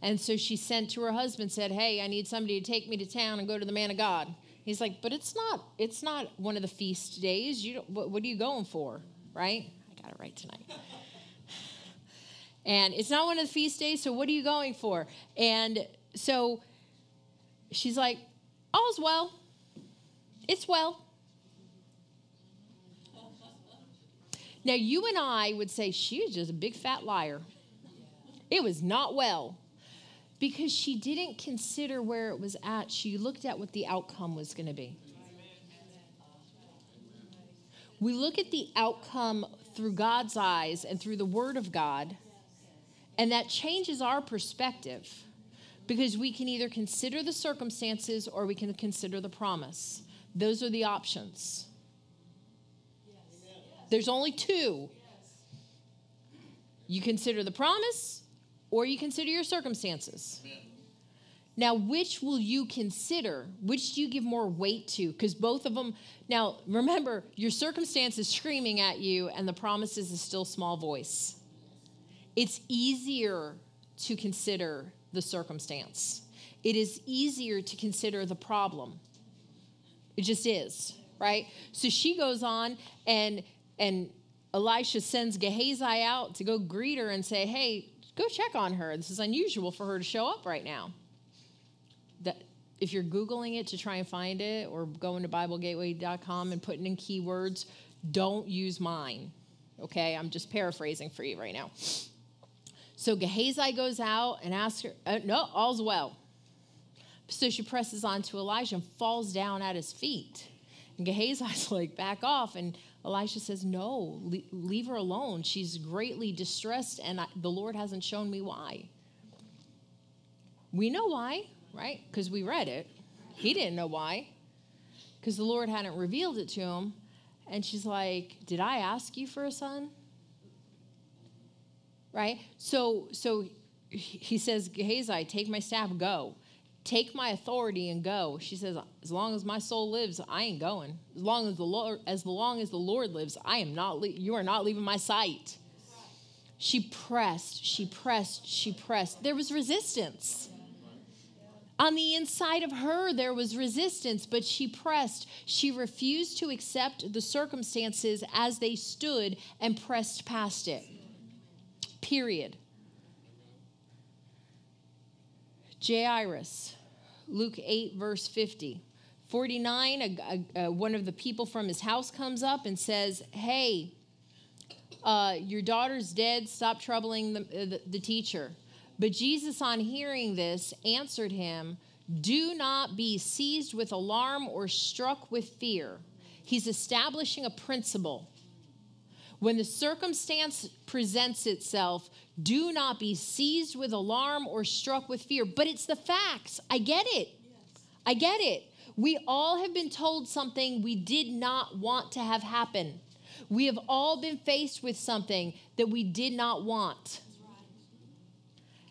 And so she sent to her husband, said, Hey, I need somebody to take me to town and go to the man of God. He's like, But it's not, it's not one of the feast days. You what, what are you going for? Right? I got it right tonight. and it's not one of the feast days, so what are you going for? And so she's like, All's well. It's well. Now, you and I would say she was just a big fat liar. It was not well because she didn't consider where it was at. She looked at what the outcome was going to be. We look at the outcome through God's eyes and through the Word of God, and that changes our perspective because we can either consider the circumstances or we can consider the promise. Those are the options. There's only two. You consider the promise or you consider your circumstances. Now, which will you consider? Which do you give more weight to? Because both of them, now remember, your circumstance is screaming at you, and the promise is a still small voice. It's easier to consider the circumstance, it is easier to consider the problem. It just is, right? So she goes on and and Elisha sends Gehazi out to go greet her and say, "Hey, go check on her. This is unusual for her to show up right now." That if you're googling it to try and find it or going to biblegateway.com and putting in keywords, don't use mine. Okay? I'm just paraphrasing for you right now. So Gehazi goes out and asks her, uh, "No, all's well." So she presses on to Elijah and falls down at his feet. And Gehazi's like, back off. And Elisha says, no, le- leave her alone. She's greatly distressed, and I, the Lord hasn't shown me why. We know why, right? Because we read it. He didn't know why, because the Lord hadn't revealed it to him. And she's like, Did I ask you for a son? Right? So, so he says, Gehazi, take my staff, go take my authority and go. She says, as long as my soul lives, I ain't going. As long as the Lord, as long as the Lord lives, I am not. Le- you are not leaving my sight. She pressed, she pressed, she pressed. There was resistance. On the inside of her, there was resistance, but she pressed. She refused to accept the circumstances as they stood and pressed past it. Period. Jairus, Luke 8, verse 50. 49, a, a, a, one of the people from his house comes up and says, Hey, uh, your daughter's dead. Stop troubling the, the, the teacher. But Jesus, on hearing this, answered him, Do not be seized with alarm or struck with fear. He's establishing a principle. When the circumstance presents itself, do not be seized with alarm or struck with fear. But it's the facts. I get it. I get it. We all have been told something we did not want to have happen. We have all been faced with something that we did not want.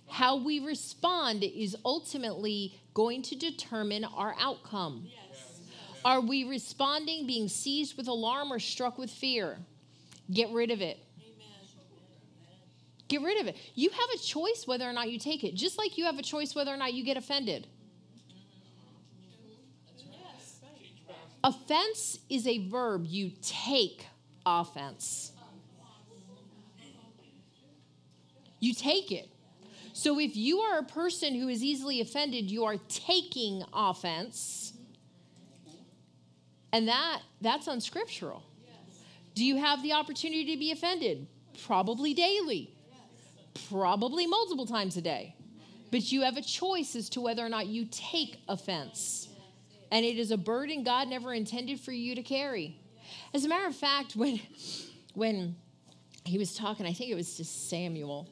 How we respond is ultimately going to determine our outcome. Are we responding being seized with alarm or struck with fear? Get rid of it. Get rid of it. You have a choice whether or not you take it, just like you have a choice whether or not you get offended. Offense is a verb. You take offense. You take it. So if you are a person who is easily offended, you are taking offense. And that that's unscriptural. Do you have the opportunity to be offended? Probably daily. Probably multiple times a day. But you have a choice as to whether or not you take offense. And it is a burden God never intended for you to carry. As a matter of fact, when when he was talking, I think it was to Samuel,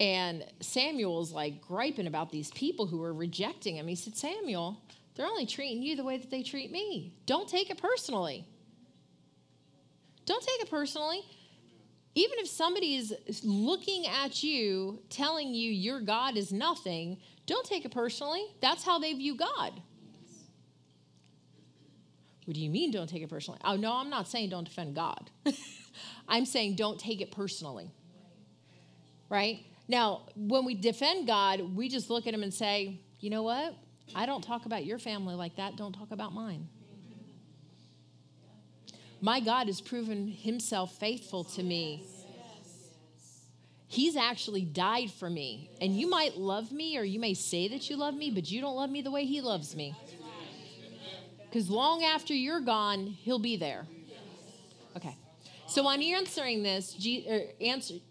and Samuel's like griping about these people who were rejecting him. He said, Samuel, they're only treating you the way that they treat me. Don't take it personally. Don't take it personally. Even if somebody is looking at you, telling you your God is nothing, don't take it personally. That's how they view God. What do you mean, don't take it personally? Oh, no, I'm not saying don't defend God. I'm saying don't take it personally. Right? Now, when we defend God, we just look at him and say, you know what? I don't talk about your family like that. Don't talk about mine. My God has proven himself faithful to me. He's actually died for me. And you might love me or you may say that you love me, but you don't love me the way he loves me. Because long after you're gone, he'll be there. Okay. So on answering this, er,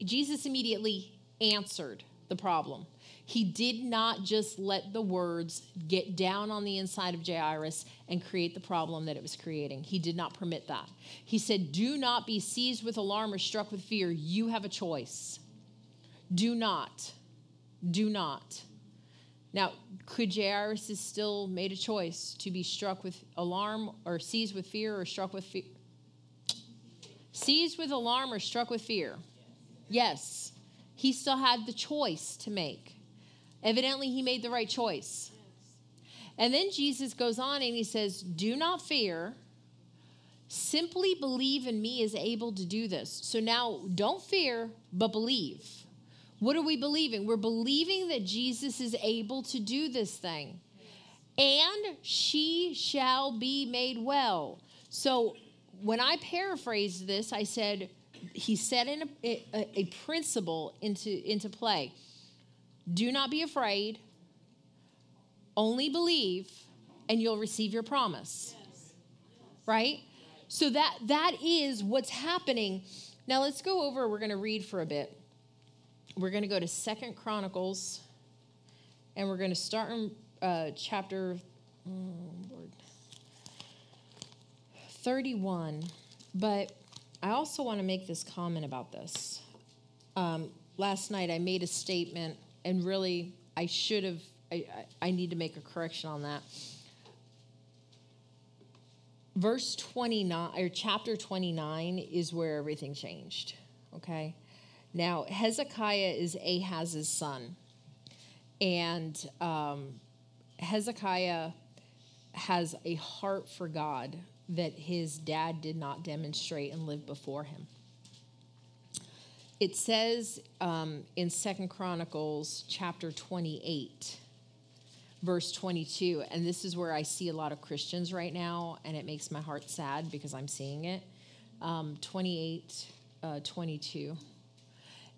Jesus immediately answered the problem. He did not just let the words get down on the inside of Jairus and create the problem that it was creating. He did not permit that. He said, Do not be seized with alarm or struck with fear. You have a choice. Do not. Do not. Now, could Jairus have still made a choice to be struck with alarm or seized with fear or struck with fear? Seized with alarm or struck with fear? Yes. He still had the choice to make. Evidently, he made the right choice. And then Jesus goes on and he says, Do not fear. Simply believe in me is able to do this. So now don't fear, but believe. What are we believing? We're believing that Jesus is able to do this thing. And she shall be made well. So when I paraphrased this, I said, he set in a, a, a principle into, into play. Do not be afraid, only believe, and you'll receive your promise. Right? So that that is what's happening. Now let's go over, we're going to read for a bit. We're going to go to Second Chronicles, and we're going to start in uh, chapter oh, Lord, 31. But I also want to make this comment about this. Um, last night I made a statement, and really I should have, I, I, need to make a correction on that. Verse 29, or chapter 29 is where everything changed, okay? Now, Hezekiah is Ahaz's son. And um, Hezekiah has a heart for God that his dad did not demonstrate and live before him. It says um, in Second Chronicles chapter 28, verse 22, and this is where I see a lot of Christians right now, and it makes my heart sad because I'm seeing it. Um, 28, uh, 22.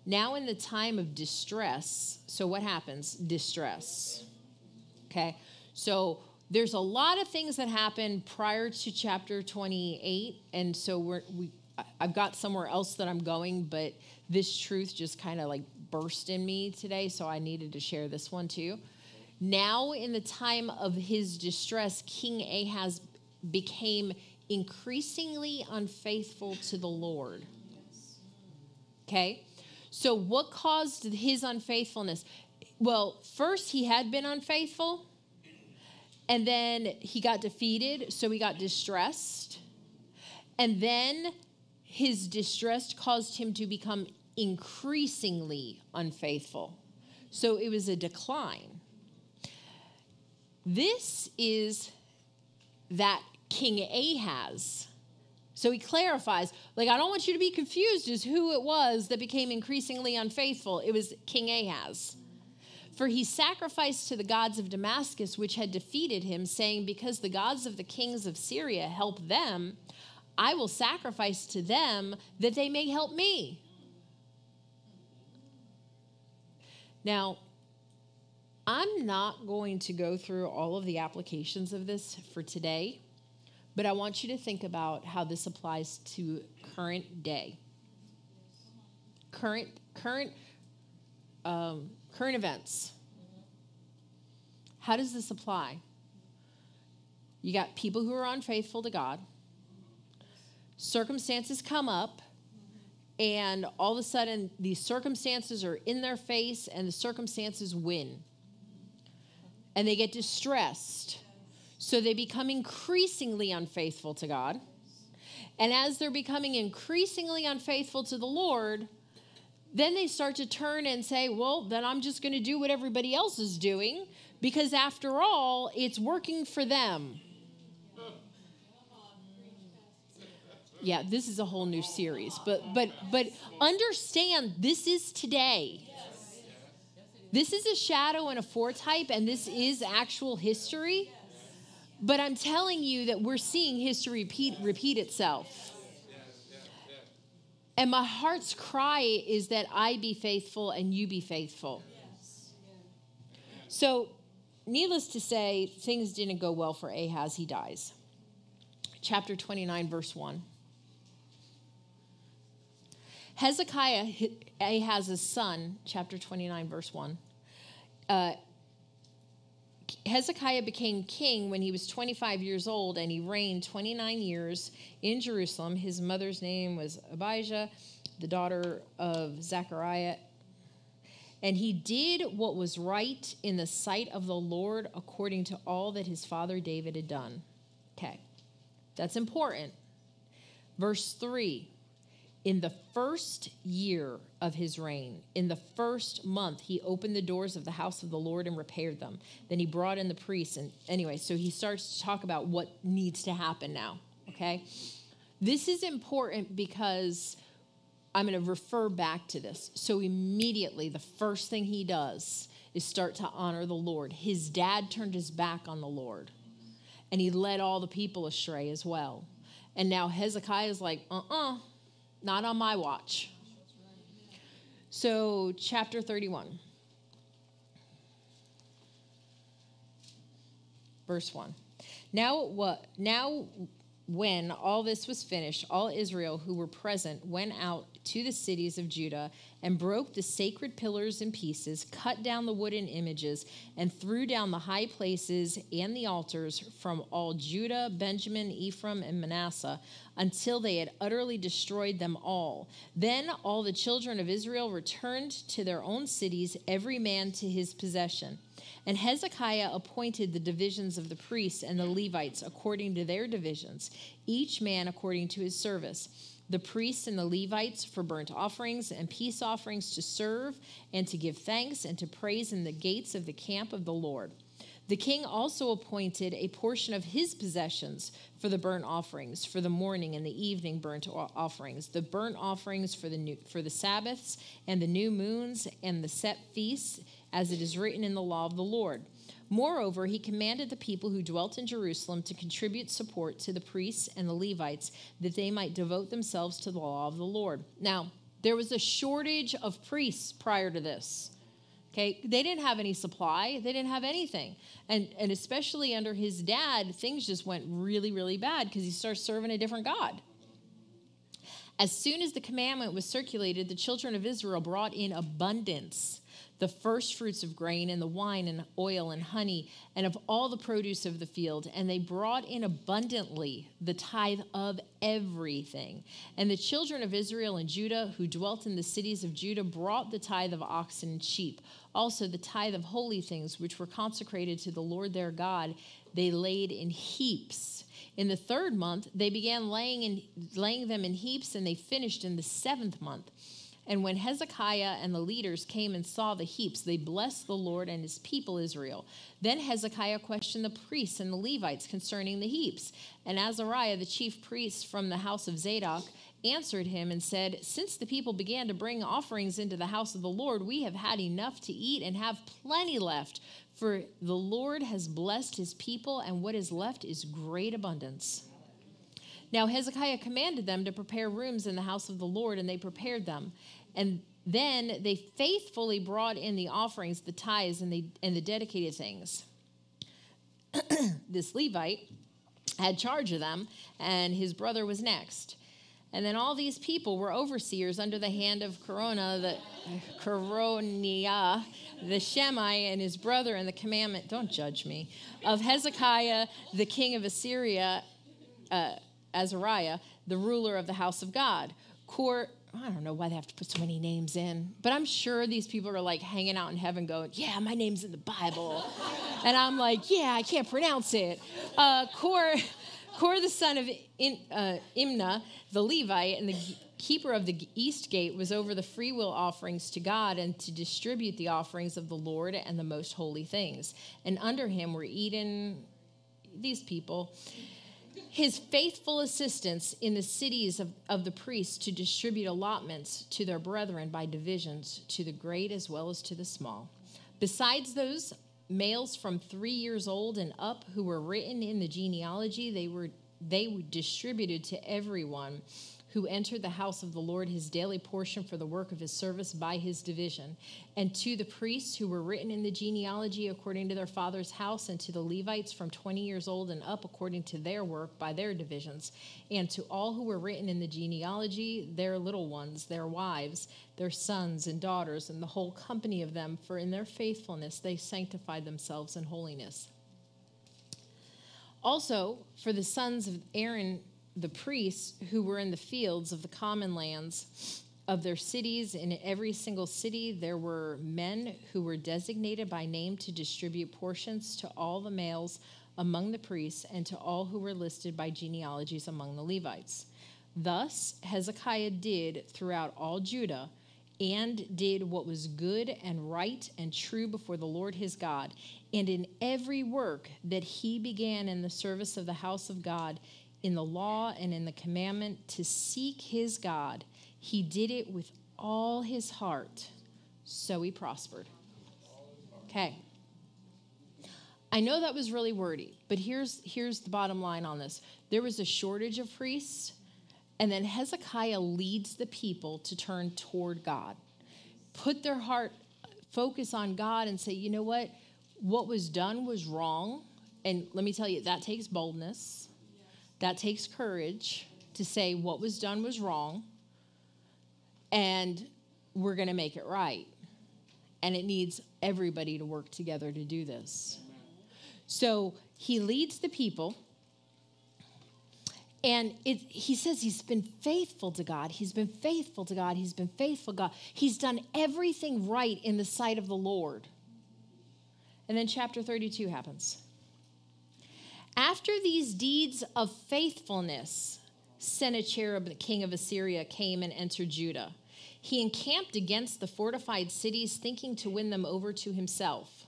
Now, in the time of distress, so what happens? Distress. Okay, so there's a lot of things that happen prior to chapter 28, and so we're, we, I've got somewhere else that I'm going, but this truth just kind of like burst in me today, so I needed to share this one too. Now, in the time of his distress, King Ahaz became increasingly unfaithful to the Lord. Okay? So, what caused his unfaithfulness? Well, first, he had been unfaithful, and then he got defeated, so he got distressed. And then his distress caused him to become increasingly unfaithful. So it was a decline. This is that King Ahaz. So he clarifies, like, I don't want you to be confused as who it was that became increasingly unfaithful. It was King Ahaz. For he sacrificed to the gods of Damascus, which had defeated him, saying, Because the gods of the kings of Syria help them, I will sacrifice to them that they may help me. Now, I'm not going to go through all of the applications of this for today, but I want you to think about how this applies to current day. Current, current, um, current events. How does this apply? You got people who are unfaithful to God. Circumstances come up, and all of a sudden, these circumstances are in their face, and the circumstances win. And they get distressed. So they become increasingly unfaithful to God. And as they're becoming increasingly unfaithful to the Lord, then they start to turn and say, well, then I'm just going to do what everybody else is doing because after all, it's working for them. Yeah, this is a whole new series, but but but understand this is today. This is a shadow and a foretype and this is actual history. But I'm telling you that we're seeing history repeat repeat itself. And my heart's cry is that I be faithful and you be faithful. So, needless to say, things didn't go well for Ahaz. He dies. Chapter 29, verse 1. Hezekiah, Ahaz's son, chapter 29, verse 1. Uh, Hezekiah became king when he was 25 years old, and he reigned 29 years in Jerusalem. His mother's name was Abijah, the daughter of Zechariah. And he did what was right in the sight of the Lord according to all that his father David had done. Okay, that's important. Verse 3 in the first year of his reign, in the first month, he opened the doors of the house of the Lord and repaired them. Then he brought in the priests. And anyway, so he starts to talk about what needs to happen now. Okay? This is important because I'm going to refer back to this. So immediately, the first thing he does is start to honor the Lord. His dad turned his back on the Lord, and he led all the people astray as well. And now Hezekiah is like, uh uh not on my watch. So, chapter 31, verse 1. Now what now when all this was finished, all Israel who were present went out to the cities of Judah and broke the sacred pillars in pieces, cut down the wooden images, and threw down the high places and the altars from all Judah, Benjamin, Ephraim, and Manasseh until they had utterly destroyed them all. Then all the children of Israel returned to their own cities, every man to his possession. And Hezekiah appointed the divisions of the priests and the Levites according to their divisions, each man according to his service. The priests and the Levites for burnt offerings and peace offerings to serve and to give thanks and to praise in the gates of the camp of the Lord. The king also appointed a portion of his possessions for the burnt offerings, for the morning and the evening burnt offerings, the burnt offerings for the new, for the Sabbaths and the new moons and the set feasts, as it is written in the law of the Lord. Moreover, he commanded the people who dwelt in Jerusalem to contribute support to the priests and the Levites, that they might devote themselves to the law of the Lord. Now, there was a shortage of priests prior to this. Okay, they didn't have any supply, they didn't have anything. And, and especially under his dad, things just went really, really bad because he started serving a different God. As soon as the commandment was circulated, the children of Israel brought in abundance the first fruits of grain and the wine and oil and honey and of all the produce of the field. And they brought in abundantly the tithe of everything. And the children of Israel and Judah who dwelt in the cities of Judah brought the tithe of oxen and sheep, also the tithe of holy things which were consecrated to the Lord their God. They laid in heaps. In the third month, they began laying, in, laying them in heaps, and they finished in the seventh month. And when Hezekiah and the leaders came and saw the heaps, they blessed the Lord and his people Israel. Then Hezekiah questioned the priests and the Levites concerning the heaps. And Azariah, the chief priest from the house of Zadok, answered him and said, Since the people began to bring offerings into the house of the Lord, we have had enough to eat and have plenty left. For the Lord has blessed his people, and what is left is great abundance. Now Hezekiah commanded them to prepare rooms in the house of the Lord, and they prepared them. And then they faithfully brought in the offerings, the tithes, and the, and the dedicated things. this Levite had charge of them, and his brother was next. And then all these people were overseers under the hand of Corona, the Coronia, the Shemai and his brother, and the commandment, don't judge me, of Hezekiah, the king of Assyria. Uh, Azariah, the ruler of the house of God. Cor, I don't know why they have to put so many names in, but I'm sure these people are like hanging out in heaven going, Yeah, my name's in the Bible. and I'm like, Yeah, I can't pronounce it. Uh, Cor, Cor, the son of in, uh, Imnah, the Levite, and the keeper of the east gate, was over the freewill offerings to God and to distribute the offerings of the Lord and the most holy things. And under him were Eden, these people his faithful assistance in the cities of, of the priests to distribute allotments to their brethren by divisions, to the great as well as to the small. Besides those males from three years old and up who were written in the genealogy, they were they were distributed to everyone who entered the house of the Lord his daily portion for the work of his service by his division, and to the priests who were written in the genealogy according to their father's house, and to the Levites from 20 years old and up according to their work by their divisions, and to all who were written in the genealogy, their little ones, their wives, their sons and daughters, and the whole company of them, for in their faithfulness they sanctified themselves in holiness. Also, for the sons of Aaron the priests who were in the fields of the common lands of their cities. In every single city, there were men who were designated by name to distribute portions to all the males among the priests and to all who were listed by genealogies among the Levites. Thus, Hezekiah did throughout all Judah and did what was good and right and true before the Lord his God. And in every work that he began in the service of the house of God, in the law and in the commandment to seek his God. He did it with all his heart, so he prospered. Okay. I know that was really wordy, but here's here's the bottom line on this. There was a shortage of priests, and then Hezekiah leads the people to turn toward God. Put their heart focus on God and say, "You know what? What was done was wrong." And let me tell you, that takes boldness. That takes courage to say what was done was wrong and we're going to make it right. And it needs everybody to work together to do this. So he leads the people. And it, he says he's been faithful to God. He's been faithful to God. He's been faithful to God. He's done everything right in the sight of the Lord. And then chapter 32 happens. After these deeds of faithfulness, Sennacherib, the king of Assyria, came and entered Judah. He encamped against the fortified cities, thinking to win them over to himself.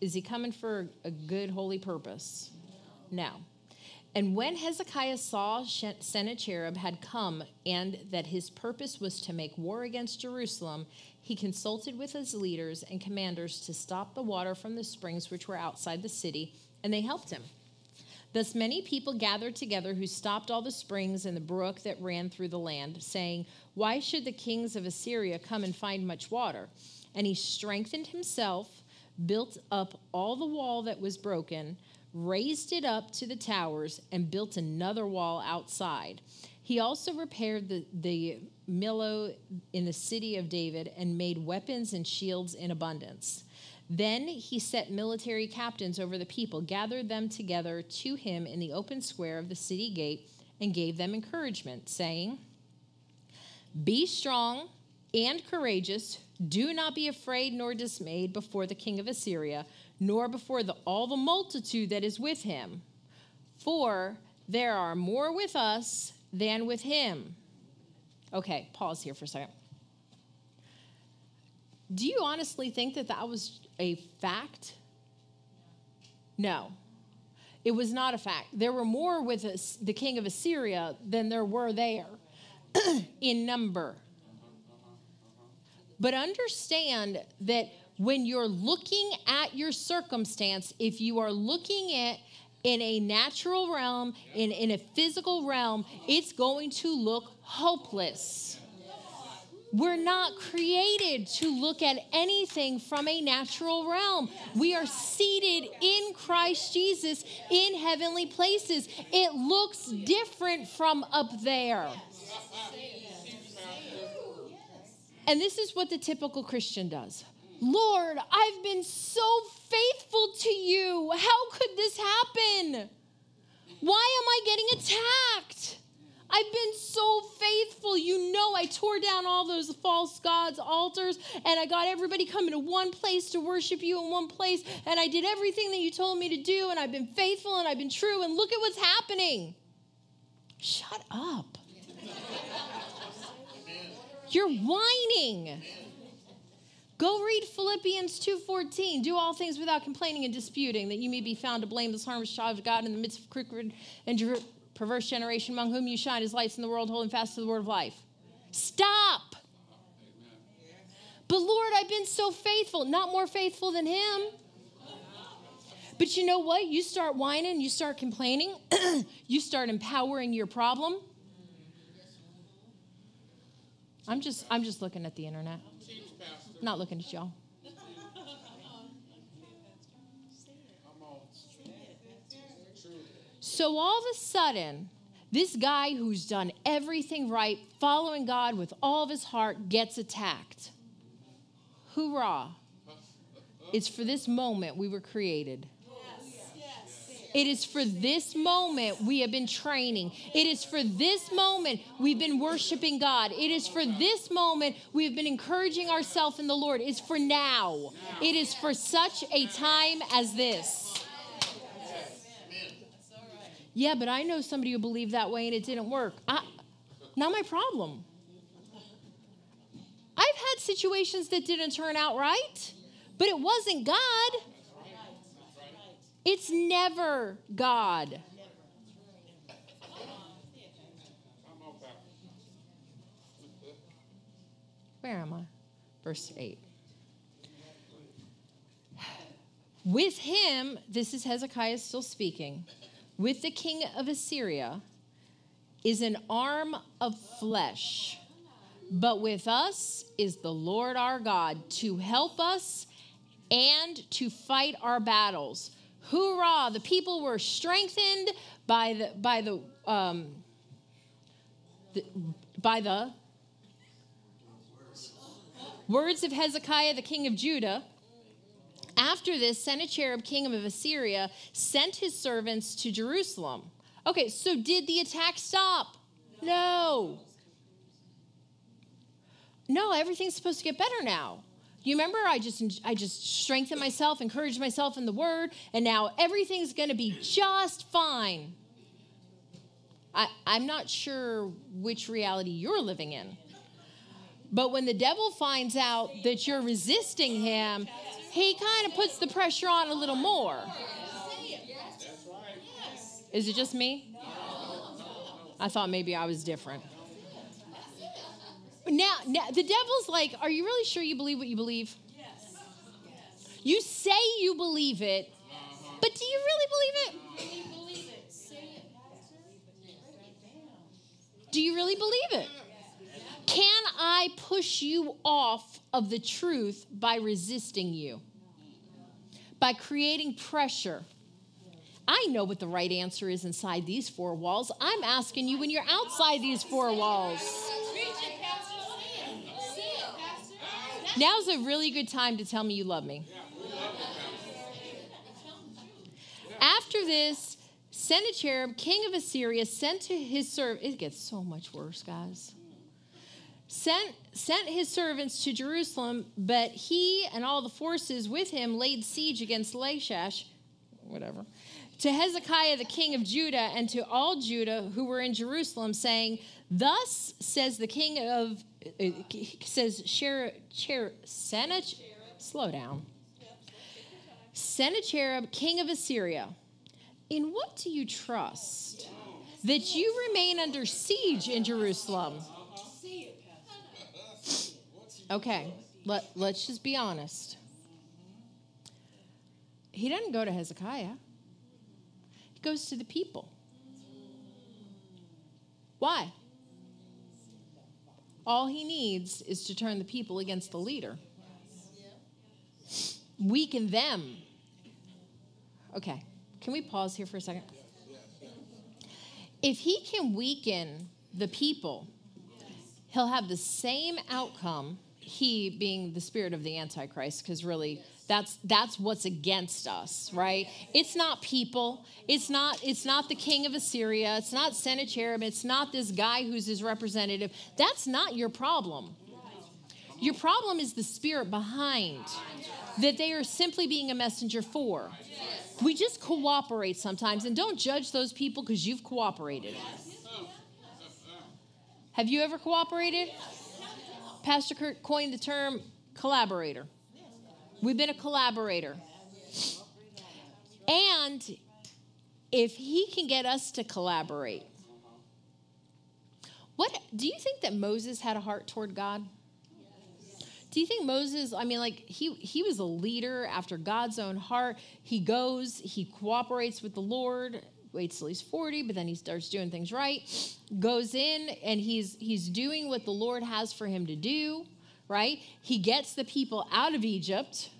Is he coming for a good, holy purpose? No. And when Hezekiah saw Sennacherib had come and that his purpose was to make war against Jerusalem, he consulted with his leaders and commanders to stop the water from the springs which were outside the city, and they helped him. Thus many people gathered together who stopped all the springs and the brook that ran through the land, saying, Why should the kings of Assyria come and find much water? And he strengthened himself, built up all the wall that was broken, raised it up to the towers, and built another wall outside. He also repaired the, the Millo in the city of David and made weapons and shields in abundance. Then he set military captains over the people, gathered them together to him in the open square of the city gate, and gave them encouragement, saying, Be strong and courageous. Do not be afraid nor dismayed before the king of Assyria, nor before the, all the multitude that is with him. For there are more with us than with him. Okay, pause here for a second. Do you honestly think that that was a fact? No. It was not a fact. There were more with the king of Assyria than there were there in number. But understand that when you're looking at your circumstance, if you are looking at in a natural realm, in, in a physical realm, it's going to look hopeless. We're not created to look at anything from a natural realm. We are seated in Christ Jesus in heavenly places. It looks different from up there. And this is what the typical Christian does. Lord, I've been so faithful to you. How could this happen? Why am I getting attacked? I've been so faithful. You know, I tore down all those false gods' altars and I got everybody coming to one place to worship you in one place. And I did everything that you told me to do. And I've been faithful and I've been true. And look at what's happening. Shut up. You're whining. Go read Philippians 2:14. Do all things without complaining and disputing, that you may be found to blameless, harmless child of God in the midst of crooked and perverse generation among whom you shine as lights in the world, holding fast to the word of life. Stop. But Lord, I've been so faithful, not more faithful than him. But you know what? You start whining, you start complaining, you start empowering your problem. I'm just I'm just looking at the internet. not looking at y'all. So all of a sudden, this guy who's done everything right, following God with all of his heart, gets attacked. Hoorah. It's for this moment we were created. It is for this moment we have been training. It is for this moment we've been worshiping God. It is for this moment we have been encouraging ourselves in the Lord. It's for now. It is for such a time as this. Yeah, but I know somebody who believed that way and it didn't work. I, not my problem. I've had situations that didn't turn out right, but it wasn't God. It's never God. where am I? Verse 8. With him, this is Hezekiah still speaking, with the king of Assyria is an arm of flesh, but with us is the Lord our God to help us and to fight our battles. Hoorah! The people were strengthened by the by the um, the, by the words of Hezekiah, the king of Judah. After this, Sennacherib, king of Assyria, sent his servants to Jerusalem. Okay, so did the attack stop? No. No, everything's supposed to get better now. You remember I just I just strengthened myself, encouraged myself in the word, and now everything's going to be just fine. I, I'm not sure which reality you're living in. But when the devil finds out that you're resisting him, he kind of puts the pressure on a little more. Is it just me? I thought maybe I was different. Now, now, the devil's like, Are you really sure you believe what you believe? You say you believe it, but do you really believe it? Do you really believe it? Can I push you off of the truth by resisting you? By creating pressure? I know what the right answer is inside these four walls. I'm asking you when you're outside these four walls. Now's a really good time to tell me you love me. After this, Sennacherib, king of Assyria, sent to his servant. It gets so much worse, guys. Sent, sent his servants to Jerusalem, but he and all the forces with him laid siege against Lachish, whatever, to Hezekiah the king of Judah and to all Judah who were in Jerusalem, saying, Thus says the king of, uh, says Sher, Senach, slow down. Sennacherib, king of Assyria, in what do you trust? That you remain under siege in Jerusalem. Okay, let, let's just be honest. He doesn't go to Hezekiah, he goes to the people. Why? All he needs is to turn the people against the leader, weaken them. Okay, can we pause here for a second? If he can weaken the people, he'll have the same outcome he being the spirit of the antichrist because really that's that's what's against us right? It's not people. It's not it's not the king of assyria. It's not sennacherib. It's not this guy who's his representative. That's not your problem. Your problem is the spirit behind that they are simply being a messenger for. We just cooperate sometimes and don't judge those people because you've cooperated. Have you ever cooperated Pastor Kurt coined the term collaborator. We've been a collaborator. And if he can get us to collaborate, what do you think that Moses had a heart toward God? Do you think Moses, I mean, like he he was a leader after God's own heart. He goes, he cooperates with the Lord, waits till he's 40, but then he starts doing things right. Goes in and he's he's doing what the Lord has for him to do, right? He gets the people out of Egypt,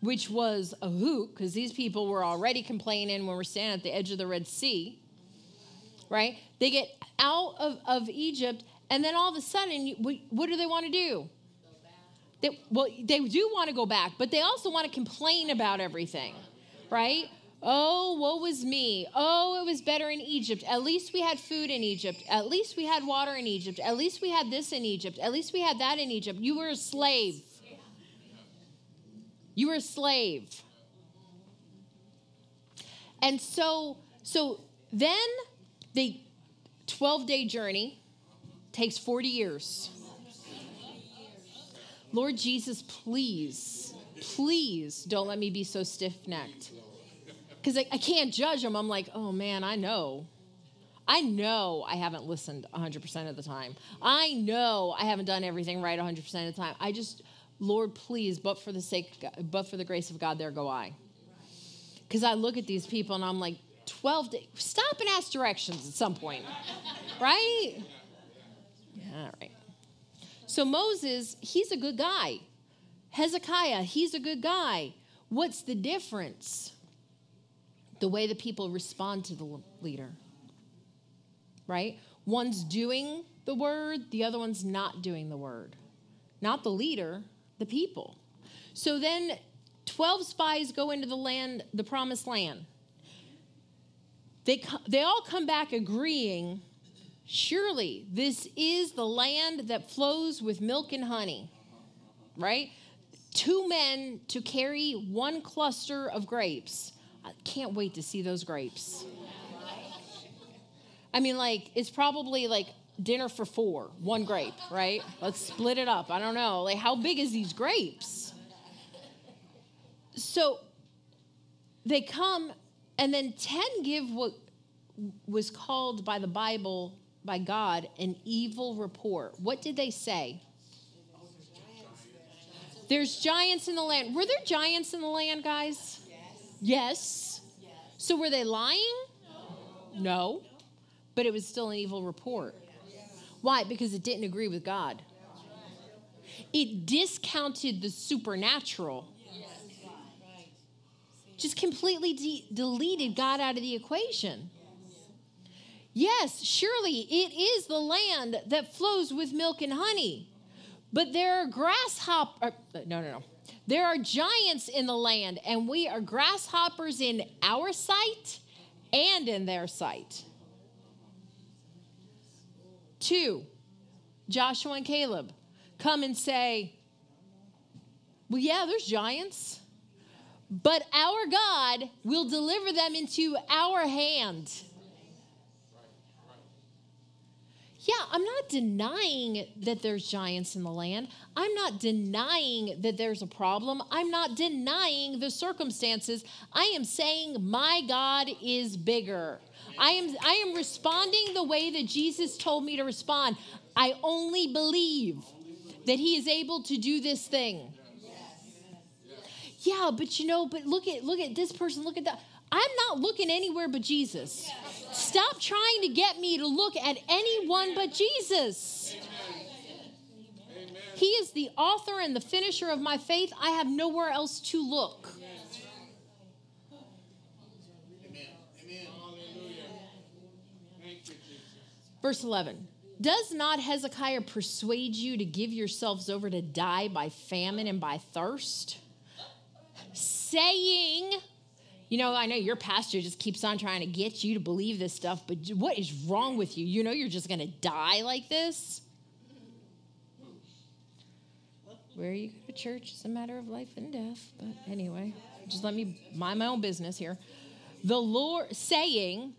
which was a hoot, because these people were already complaining when we're standing at the edge of the Red Sea, right? They get out of, of Egypt, and then all of a sudden, what, what do they want to do? They, well, they do want to go back, but they also want to complain about everything, right? Oh, woe was me. Oh, it was better in Egypt. At least we had food in Egypt. At least we had water in Egypt. At least we had this in Egypt. At least we had that in Egypt. You were a slave. You were a slave. And so, so then the 12 day journey takes 40 years. Lord Jesus, please, please don't let me be so stiff necked. Because I, I can't judge them. I'm like, oh man, I know. I know I haven't listened 100% of the time. I know I haven't done everything right 100% of the time. I just, Lord, please, but for the sake, but for the grace of God, there go I. Because I look at these people and I'm like, 12 days, stop and ask directions at some point, right? All right. So Moses, he's a good guy. Hezekiah, he's a good guy. What's the difference? The way the people respond to the leader, right? One's doing the word, the other one's not doing the word. Not the leader, the people. So then 12 spies go into the land, the promised land. They, they all come back agreeing surely this is the land that flows with milk and honey, right? Two men to carry one cluster of grapes. I can't wait to see those grapes. I mean, like, it's probably like dinner for four, one grape, right? Let's split it up. I don't know. Like, how big is these grapes? So they come, and then 10 give what was called by the Bible, by God, an evil report. What did they say? There's giants in the land. Were there giants in the land, guys? Yes. So were they lying? No. But it was still an evil report. Why? Because it didn't agree with God. It discounted the supernatural. Yes. Just completely de- deleted God out of the equation. Yes, surely it is the land that flows with milk and honey. But there are grasshopper uh, no no no. There are giants in the land and we are grasshoppers in our sight and in their sight. 2. Joshua and Caleb come and say, "Well, yeah, there's giants, but our God will deliver them into our hand." Yeah, I'm not denying that there's giants in the land. I'm not denying that there's a problem. I'm not denying the circumstances. I am saying my God is bigger. I am I am responding the way that Jesus told me to respond. I only believe that he is able to do this thing. Yeah, but you know, but look at look at this person, look at that. I'm not looking anywhere but Jesus. Stop trying to get me to look at anyone but Jesus. He is the author and the finisher of my faith. I have nowhere else to look. Verse 11 Does not Hezekiah persuade you to give yourselves over to die by famine and by thirst? Saying, you know, I know your pastor just keeps on trying to get you to believe this stuff, but what is wrong with you? You know, you're just going to die like this? Where are you go to church is a matter of life and death. But anyway, just let me mind my own business here. The Lord saying,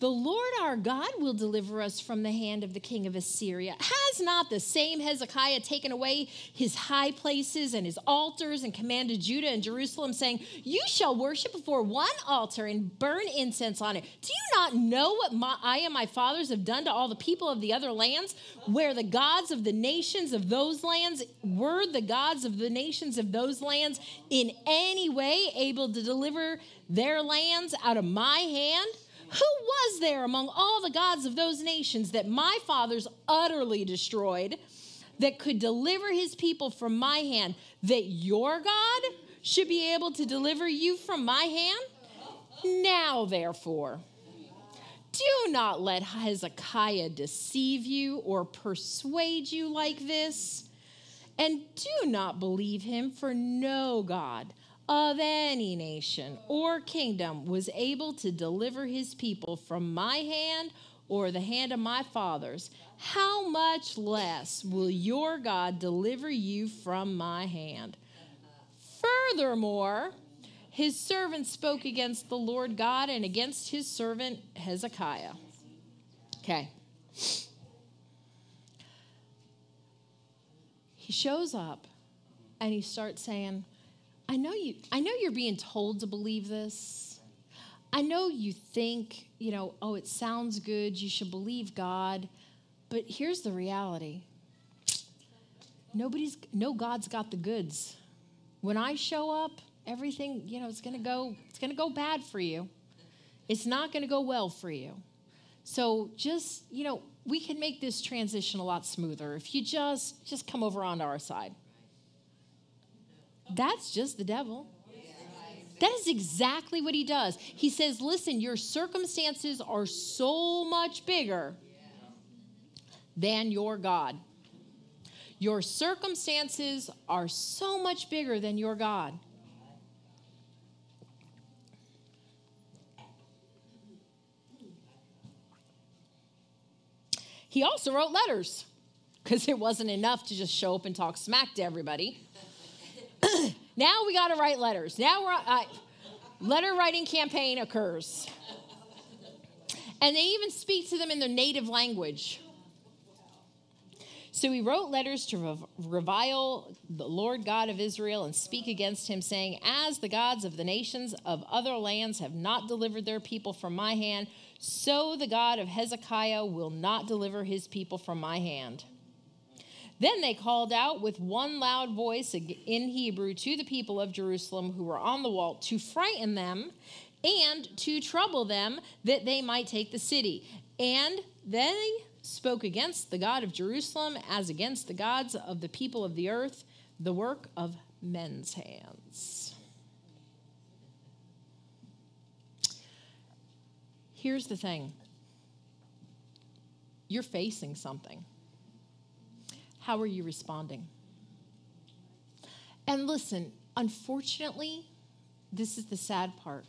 the Lord our God will deliver us from the hand of the king of Assyria. Has not the same Hezekiah taken away his high places and his altars and commanded Judah and Jerusalem, saying, You shall worship before one altar and burn incense on it? Do you not know what my, I and my fathers have done to all the people of the other lands, where the gods of the nations of those lands were the gods of the nations of those lands in any way able to deliver their lands out of my hand? Who was there among all the gods of those nations that my fathers utterly destroyed that could deliver his people from my hand, that your God should be able to deliver you from my hand? Now, therefore, do not let Hezekiah deceive you or persuade you like this. And do not believe him, for no God of any nation or kingdom was able to deliver his people from my hand or the hand of my fathers, how much less will your God deliver you from my hand? Furthermore, his servant spoke against the Lord God and against his servant Hezekiah. Okay. He shows up and he starts saying, I know you I know you're being told to believe this. I know you think, you know, oh, it sounds good, you should believe God, but here's the reality. Nobody's no God's got the goods. When I show up, everything, you know, it's going to go it's going to go bad for you. It's not going to go well for you. So just, you know, we can make this transition a lot smoother if you just just come over onto our side. That's just the devil. That is exactly what he does. He says, Listen, your circumstances are so much bigger than your God. Your circumstances are so much bigger than your God. He also wrote letters because it wasn't enough to just show up and talk smack to everybody. now we got to write letters. Now we're uh, letter writing campaign occurs, and they even speak to them in their native language. So he wrote letters to revile the Lord God of Israel and speak against him, saying, As the gods of the nations of other lands have not delivered their people from my hand, so the God of Hezekiah will not deliver his people from my hand. Then they called out with one loud voice in Hebrew to the people of Jerusalem who were on the wall to frighten them and to trouble them that they might take the city. And they spoke against the God of Jerusalem as against the gods of the people of the earth, the work of men's hands. Here's the thing you're facing something. How are you responding? And listen, unfortunately, this is the sad part.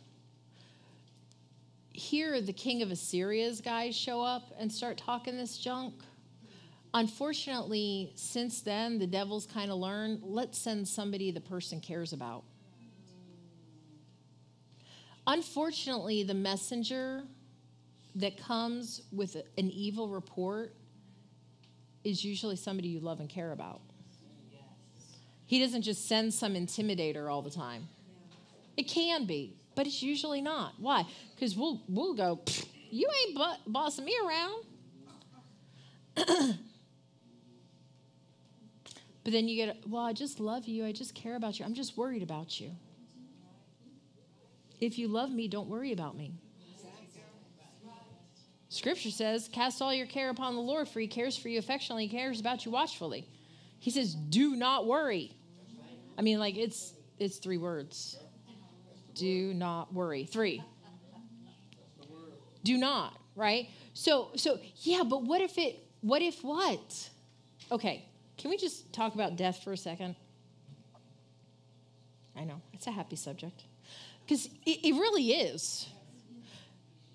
Here, the king of Assyria's guys show up and start talking this junk. Unfortunately, since then, the devil's kind of learned let's send somebody the person cares about. Unfortunately, the messenger that comes with an evil report is usually somebody you love and care about. He doesn't just send some intimidator all the time. It can be, but it's usually not. Why? Because we'll we'll go. You ain't bu- bossing me around. but then you get, well, I just love you. I just care about you. I'm just worried about you. If you love me, don't worry about me. Scripture says, Cast all your care upon the Lord, for he cares for you affectionately, he cares about you watchfully. He says, Do not worry. I mean, like it's it's three words. Do not worry. Three. Do not, right? So so yeah, but what if it what if what? Okay, can we just talk about death for a second? I know, it's a happy subject. Because it, it really is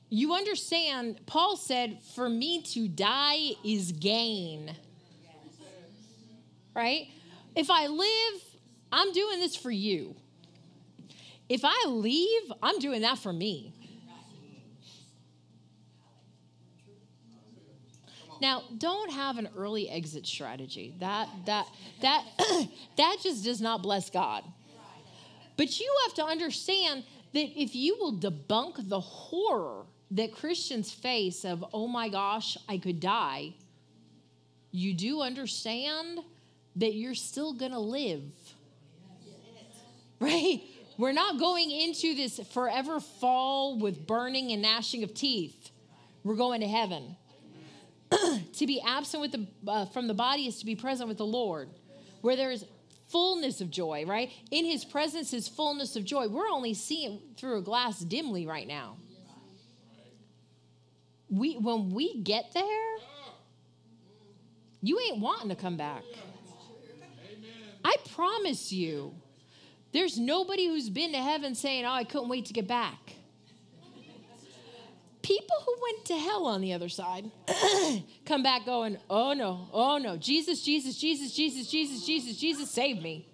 you understand, Paul said, for me to die is gain. Right? If I live, I'm doing this for you. If I leave, I'm doing that for me. Now, don't have an early exit strategy. That that that that just does not bless God. But you have to understand that if you will debunk the horror that Christians face of, oh my gosh, I could die, you do understand that you're still gonna live. Right? We're not going into this forever fall with burning and gnashing of teeth. We're going to heaven. to be absent with the, uh, from the body is to be present with the Lord, where there is fullness of joy, right? In his presence is fullness of joy. We're only seeing through a glass dimly right now we when we get there, you ain't wanting to come back. I promise you, there's nobody who's been to heaven saying, Oh, I couldn't wait to get back. People who went to hell on the other side come back going, Oh no, oh no, Jesus, Jesus, Jesus, Jesus, Jesus, Jesus, Jesus, save me.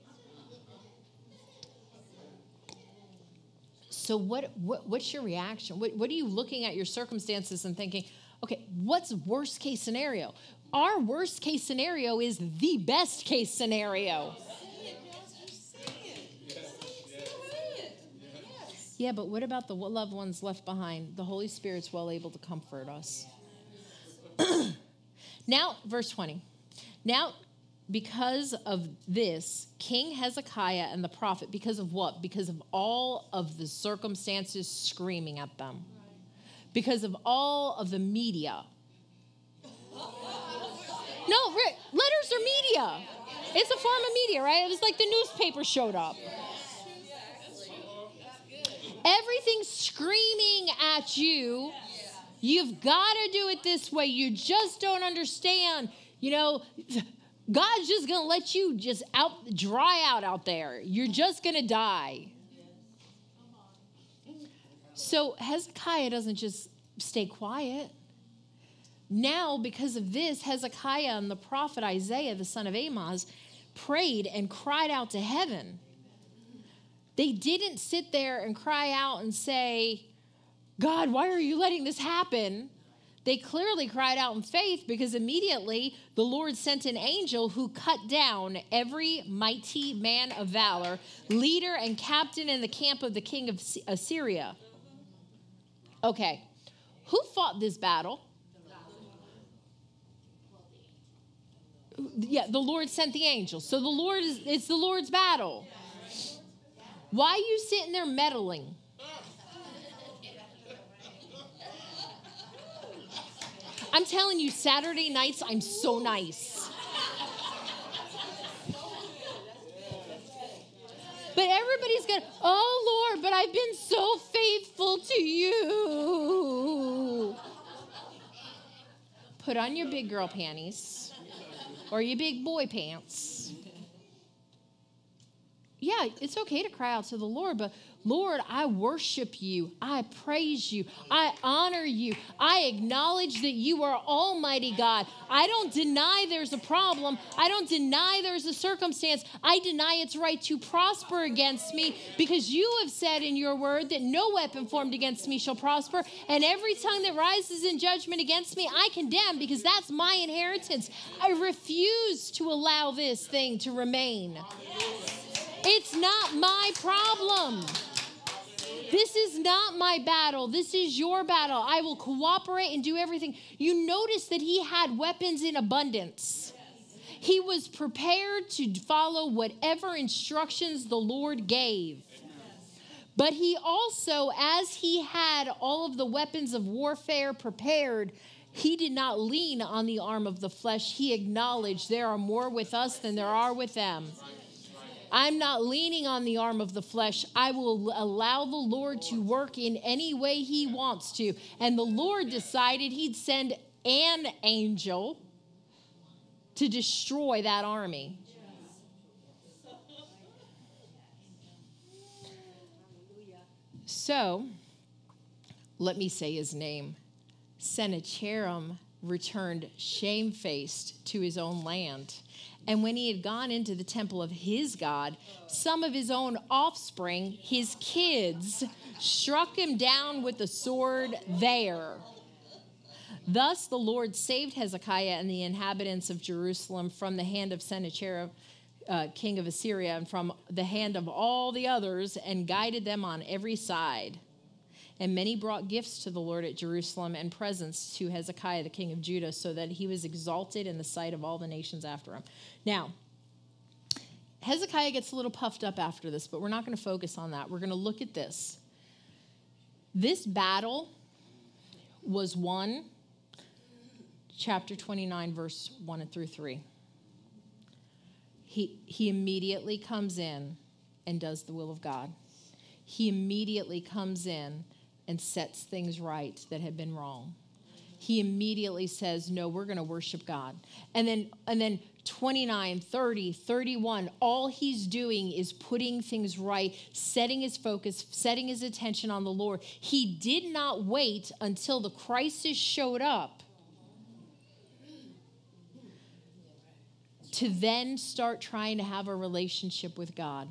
So, what, what, what's your reaction? What, what are you looking at your circumstances and thinking, okay, what's worst case scenario? Our worst case scenario is the best case scenario. Yeah, but what about the loved ones left behind? The Holy Spirit's well able to comfort us. now, verse 20. Now, because of this, King Hezekiah and the prophet, because of what? Because of all of the circumstances screaming at them, because of all of the media. No, letters are media. It's a form of media, right? It was like the newspaper showed up. Everything's screaming at you. You've got to do it this way. You just don't understand. You know, God's just going to let you just out dry out out there. You're just going to die. So Hezekiah doesn't just stay quiet. Now, because of this, Hezekiah and the prophet Isaiah, the son of Amoz, prayed and cried out to heaven. They didn't sit there and cry out and say, God, why are you letting this happen? They clearly cried out in faith because immediately the Lord sent an angel who cut down every mighty man of valor, leader and captain in the camp of the king of Assyria. Okay, who fought this battle? Yeah, the Lord sent the angel. So the Lord is it's the Lord's battle. Why are you sitting there meddling? I'm telling you, Saturday nights, I'm so nice. But everybody's going, oh Lord, but I've been so faithful to you. Put on your big girl panties or your big boy pants. Yeah, it's okay to cry out to the Lord, but Lord, I worship you. I praise you. I honor you. I acknowledge that you are Almighty God. I don't deny there's a problem. I don't deny there's a circumstance. I deny its right to prosper against me because you have said in your word that no weapon formed against me shall prosper. And every tongue that rises in judgment against me, I condemn because that's my inheritance. I refuse to allow this thing to remain. It's not my problem. This is not my battle. This is your battle. I will cooperate and do everything. You notice that he had weapons in abundance. He was prepared to follow whatever instructions the Lord gave. But he also, as he had all of the weapons of warfare prepared, he did not lean on the arm of the flesh. He acknowledged there are more with us than there are with them. I'm not leaning on the arm of the flesh. I will allow the Lord to work in any way He wants to. And the Lord decided He'd send an angel to destroy that army. So, let me say his name. Sennacherib returned shamefaced to his own land. And when he had gone into the temple of his God, some of his own offspring, his kids, struck him down with the sword there. Thus the Lord saved Hezekiah and the inhabitants of Jerusalem from the hand of Sennacherib, uh, king of Assyria, and from the hand of all the others, and guided them on every side. And many brought gifts to the Lord at Jerusalem and presents to Hezekiah, the king of Judah, so that he was exalted in the sight of all the nations after him. Now, Hezekiah gets a little puffed up after this, but we're not going to focus on that. We're going to look at this. This battle was won, chapter 29, verse 1 through 3. He, he immediately comes in and does the will of God. He immediately comes in and sets things right that had been wrong. He immediately says, "No, we're going to worship God." And then and then 29, 30, 31, all he's doing is putting things right, setting his focus, setting his attention on the Lord. He did not wait until the crisis showed up to then start trying to have a relationship with God.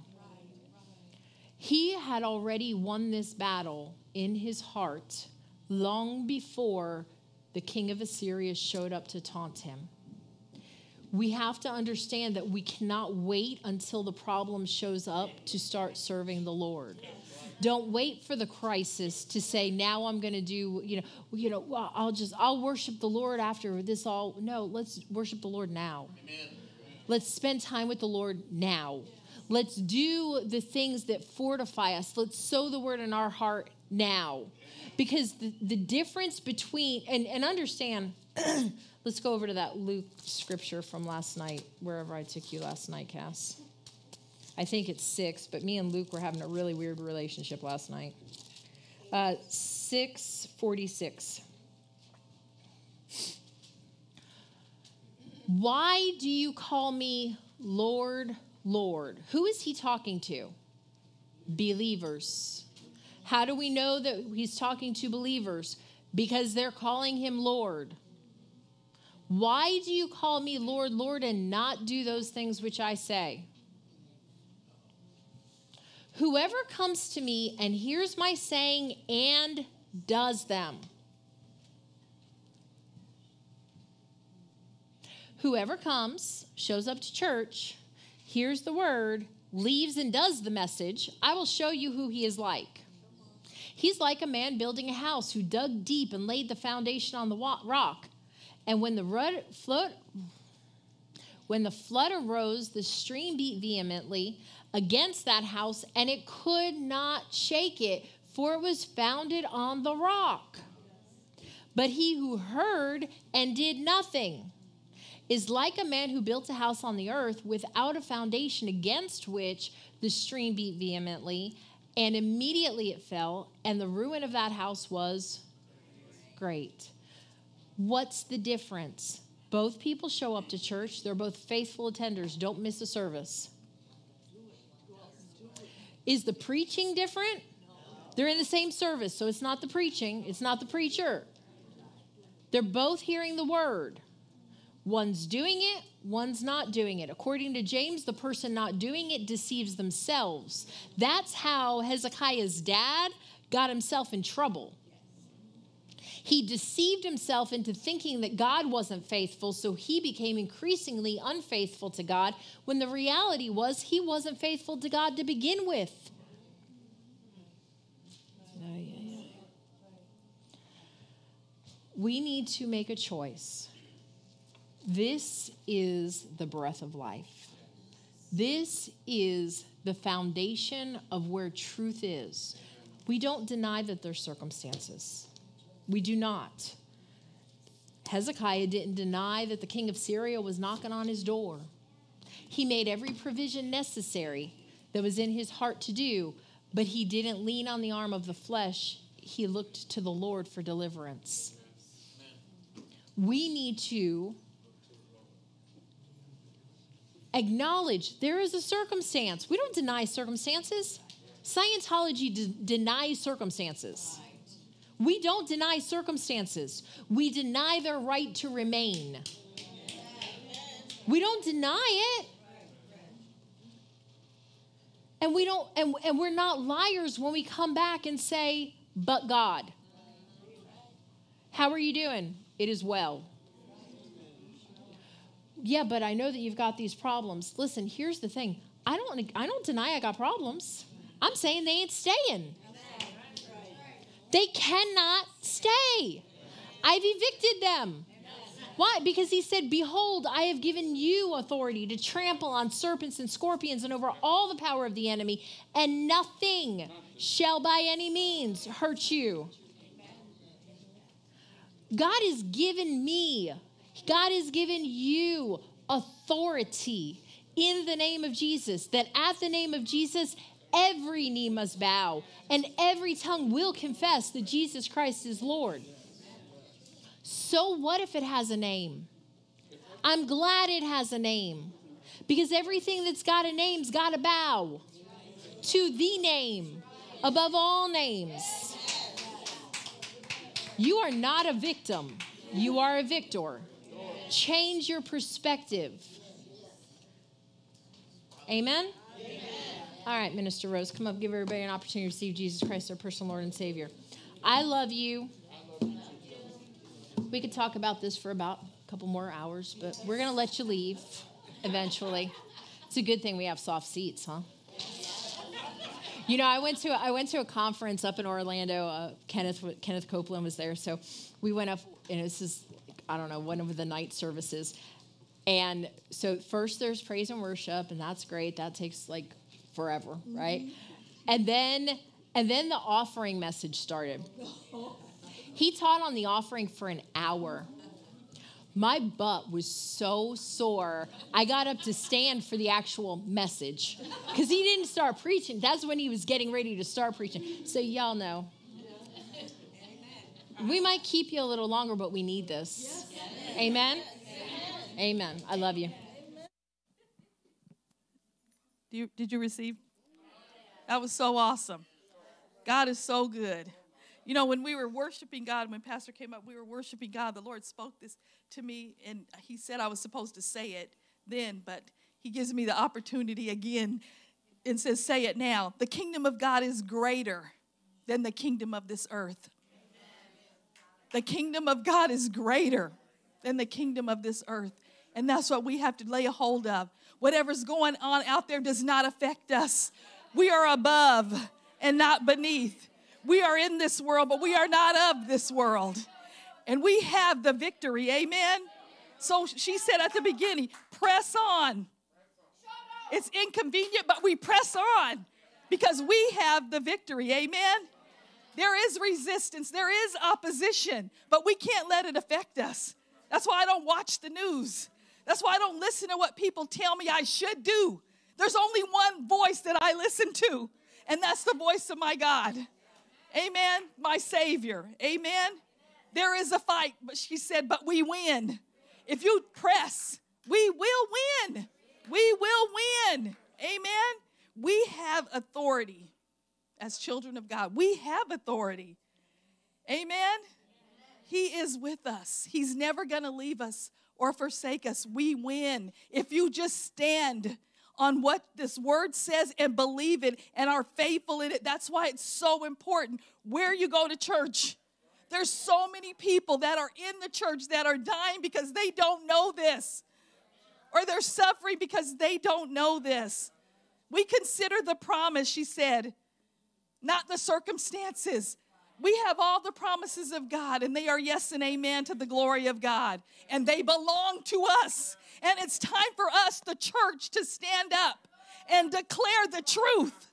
He had already won this battle in his heart long before the king of Assyria showed up to taunt him. We have to understand that we cannot wait until the problem shows up to start serving the Lord. Don't wait for the crisis to say, now I'm going to do, you know, you know, I'll just, I'll worship the Lord after this all. No, let's worship the Lord now. Let's spend time with the Lord now. Let's do the things that fortify us. Let's sow the word in our heart now. Because the, the difference between, and, and understand, let's go over to that Luke scripture from last night, wherever I took you last night, Cass. I think it's six, but me and Luke were having a really weird relationship last night. Uh, 646. Why do you call me Lord, Lord? Who is he talking to? Believers. How do we know that he's talking to believers? Because they're calling him Lord. Why do you call me Lord, Lord, and not do those things which I say? Whoever comes to me and hears my saying and does them. Whoever comes, shows up to church, hears the word, leaves and does the message, I will show you who he is like. He's like a man building a house who dug deep and laid the foundation on the rock. And when the when the flood arose, the stream beat vehemently against that house, and it could not shake it, for it was founded on the rock. But he who heard and did nothing is like a man who built a house on the earth without a foundation against which the stream beat vehemently, and immediately it fell, and the ruin of that house was great. What's the difference? Both people show up to church, they're both faithful attenders, don't miss a service. Is the preaching different? They're in the same service, so it's not the preaching, it's not the preacher. They're both hearing the word. One's doing it, one's not doing it. According to James, the person not doing it deceives themselves. That's how Hezekiah's dad got himself in trouble. He deceived himself into thinking that God wasn't faithful, so he became increasingly unfaithful to God when the reality was he wasn't faithful to God to begin with. We need to make a choice. This is the breath of life. This is the foundation of where truth is. We don't deny that there's circumstances. We do not. Hezekiah didn't deny that the king of Syria was knocking on his door. He made every provision necessary that was in his heart to do, but he didn't lean on the arm of the flesh. He looked to the Lord for deliverance. We need to acknowledge there is a circumstance. We don't deny circumstances. Scientology de- denies circumstances. We don't deny circumstances. We deny their right to remain. We don't deny it. And we don't and, and we're not liars when we come back and say, but God. How are you doing? It is well. Yeah, but I know that you've got these problems. Listen, here's the thing. I don't I don't deny I got problems. I'm saying they ain't staying. They cannot stay. I've evicted them. Why? Because he said, Behold, I have given you authority to trample on serpents and scorpions and over all the power of the enemy, and nothing shall by any means hurt you. God has given me, God has given you authority in the name of Jesus, that at the name of Jesus, every knee must bow and every tongue will confess that Jesus Christ is Lord. So, what if it has a name? I'm glad it has a name because everything that's got a name's got to bow to the name above all names. You are not a victim, you are a victor. Change your perspective. Amen? All right, Minister Rose, come up, give everybody an opportunity to receive Jesus Christ, their personal Lord and Savior. I love you. We could talk about this for about a couple more hours, but we're going to let you leave eventually. It's a good thing we have soft seats, huh? You know, I went to I went to a conference up in Orlando. Uh, Kenneth Kenneth Copeland was there, so we went up, and this is I don't know one of the night services, and so first there's praise and worship, and that's great. That takes like forever, mm-hmm. right? And then and then the offering message started. He taught on the offering for an hour. My butt was so sore. I got up to stand for the actual message because he didn't start preaching. That's when he was getting ready to start preaching. So, y'all know. We might keep you a little longer, but we need this. Amen? Amen. I love you. Do you, did you receive? That was so awesome. God is so good. You know, when we were worshiping God, when Pastor came up, we were worshiping God. The Lord spoke this to me, and He said I was supposed to say it then, but He gives me the opportunity again and says, Say it now. The kingdom of God is greater than the kingdom of this earth. The kingdom of God is greater than the kingdom of this earth. And that's what we have to lay a hold of. Whatever's going on out there does not affect us. We are above and not beneath. We are in this world, but we are not of this world. And we have the victory. Amen. So she said at the beginning, press on. It's inconvenient, but we press on because we have the victory. Amen. There is resistance, there is opposition, but we can't let it affect us. That's why I don't watch the news. That's why I don't listen to what people tell me I should do. There's only one voice that I listen to, and that's the voice of my God. Amen. My Savior. Amen. There is a fight, but she said, but we win. If you press, we will win. We will win. Amen. We have authority as children of God. We have authority. Amen. He is with us. He's never going to leave us or forsake us. We win. If you just stand on what this word says and believe it and are faithful in it, that's why it's so important where you go to church. There's so many people that are in the church that are dying because they don't know this, or they're suffering because they don't know this. We consider the promise, she said, not the circumstances. We have all the promises of God, and they are yes and amen to the glory of God, and they belong to us. And it's time for us, the church, to stand up and declare the truth.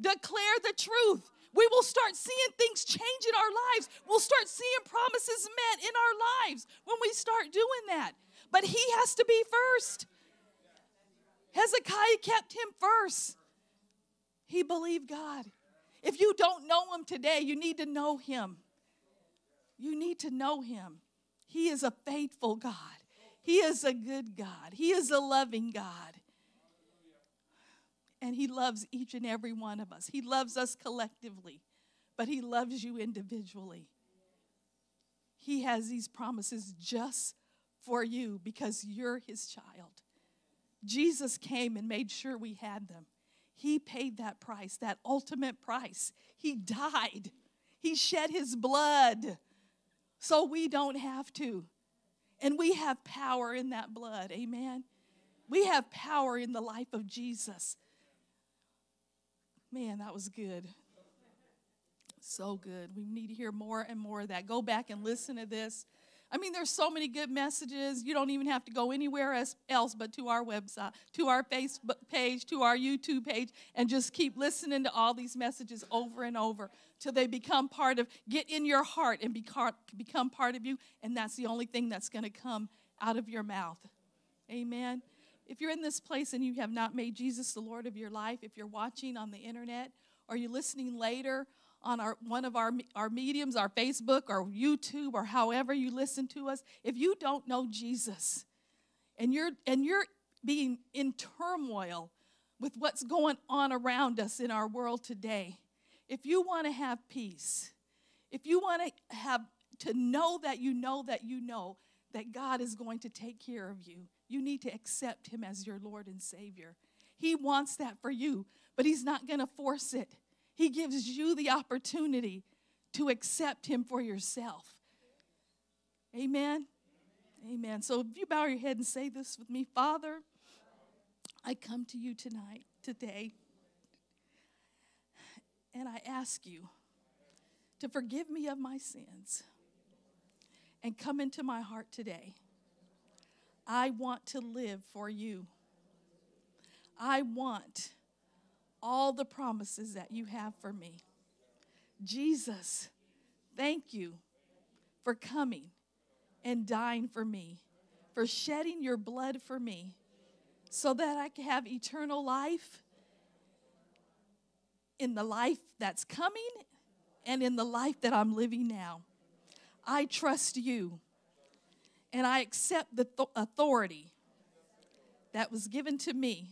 Declare the truth. We will start seeing things change in our lives. We'll start seeing promises met in our lives when we start doing that. But he has to be first. Hezekiah kept him first. He believed God. If you don't know him today, you need to know him. You need to know him. He is a faithful God. He is a good God. He is a loving God. And he loves each and every one of us. He loves us collectively, but he loves you individually. He has these promises just for you because you're his child. Jesus came and made sure we had them. He paid that price, that ultimate price. He died, He shed His blood so we don't have to. And we have power in that blood. Amen. We have power in the life of Jesus. Man, that was good. So good. We need to hear more and more of that. Go back and listen to this. I mean, there's so many good messages. You don't even have to go anywhere else but to our website, to our Facebook page, to our YouTube page, and just keep listening to all these messages over and over till they become part of, get in your heart and become part of you. And that's the only thing that's going to come out of your mouth. Amen. If you're in this place and you have not made Jesus the Lord of your life, if you're watching on the internet or you're listening later on our, one of our, our mediums, our Facebook or YouTube or however you listen to us, if you don't know Jesus and you're, and you're being in turmoil with what's going on around us in our world today, if you want to have peace, if you want to have to know that you know that you know that God is going to take care of you, you need to accept Him as your Lord and Savior. He wants that for you, but He's not going to force it. He gives you the opportunity to accept Him for yourself. Amen. Amen. So if you bow your head and say this with me, Father, I come to you tonight, today. And I ask you to forgive me of my sins and come into my heart today. I want to live for you. I want all the promises that you have for me. Jesus, thank you for coming and dying for me, for shedding your blood for me, so that I can have eternal life in the life that's coming and in the life that I'm living now. I trust you and I accept the th- authority that was given to me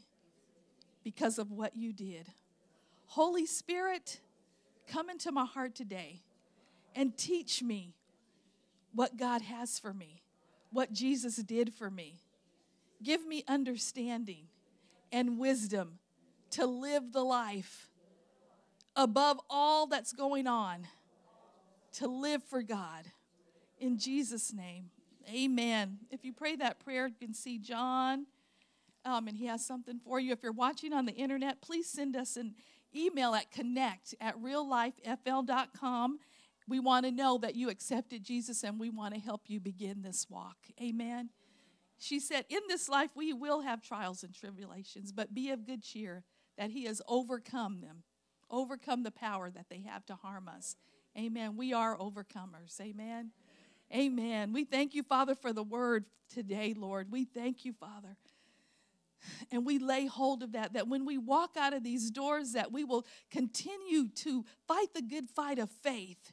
because of what you did. Holy Spirit, come into my heart today and teach me what God has for me, what Jesus did for me. Give me understanding and wisdom to live the life above all that's going on, to live for God. In Jesus' name, amen. If you pray that prayer, you can see John, um, and he has something for you. If you're watching on the internet, please send us an email at connect at reallifefl.com. We want to know that you accepted Jesus and we want to help you begin this walk. Amen. She said, In this life we will have trials and tribulations, but be of good cheer that He has overcome them, overcome the power that they have to harm us. Amen. We are overcomers. Amen. Amen. We thank you, Father, for the word today, Lord. We thank you, Father. And we lay hold of that, that when we walk out of these doors, that we will continue to fight the good fight of faith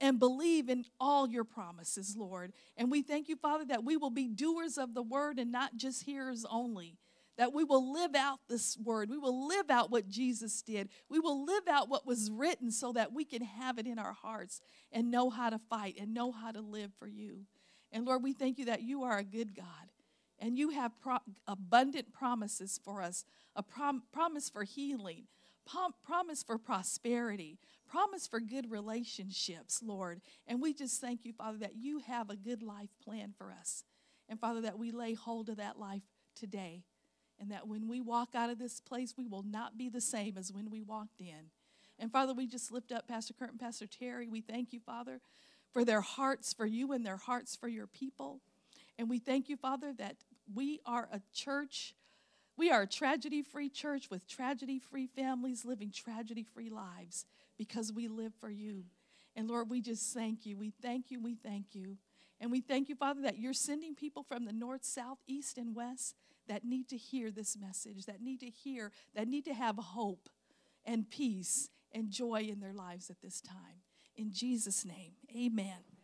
and believe in all your promises, Lord. And we thank you, Father, that we will be doers of the word and not just hearers only. That we will live out this word. We will live out what Jesus did. We will live out what was written so that we can have it in our hearts and know how to fight and know how to live for you. And Lord, we thank you that you are a good God and you have pro- abundant promises for us a prom- promise for healing, prom- promise for prosperity, promise for good relationships, Lord. And we just thank you, Father, that you have a good life plan for us. And Father, that we lay hold of that life today. And that when we walk out of this place, we will not be the same as when we walked in. And Father, we just lift up Pastor Kurt and Pastor Terry. We thank you, Father, for their hearts for you and their hearts for your people. And we thank you, Father, that we are a church, we are a tragedy free church with tragedy free families living tragedy free lives because we live for you. And Lord, we just thank you. We thank you. We thank you. And we thank you, Father, that you're sending people from the north, south, east, and west that need to hear this message, that need to hear, that need to have hope and peace and joy in their lives at this time. In Jesus' name, amen.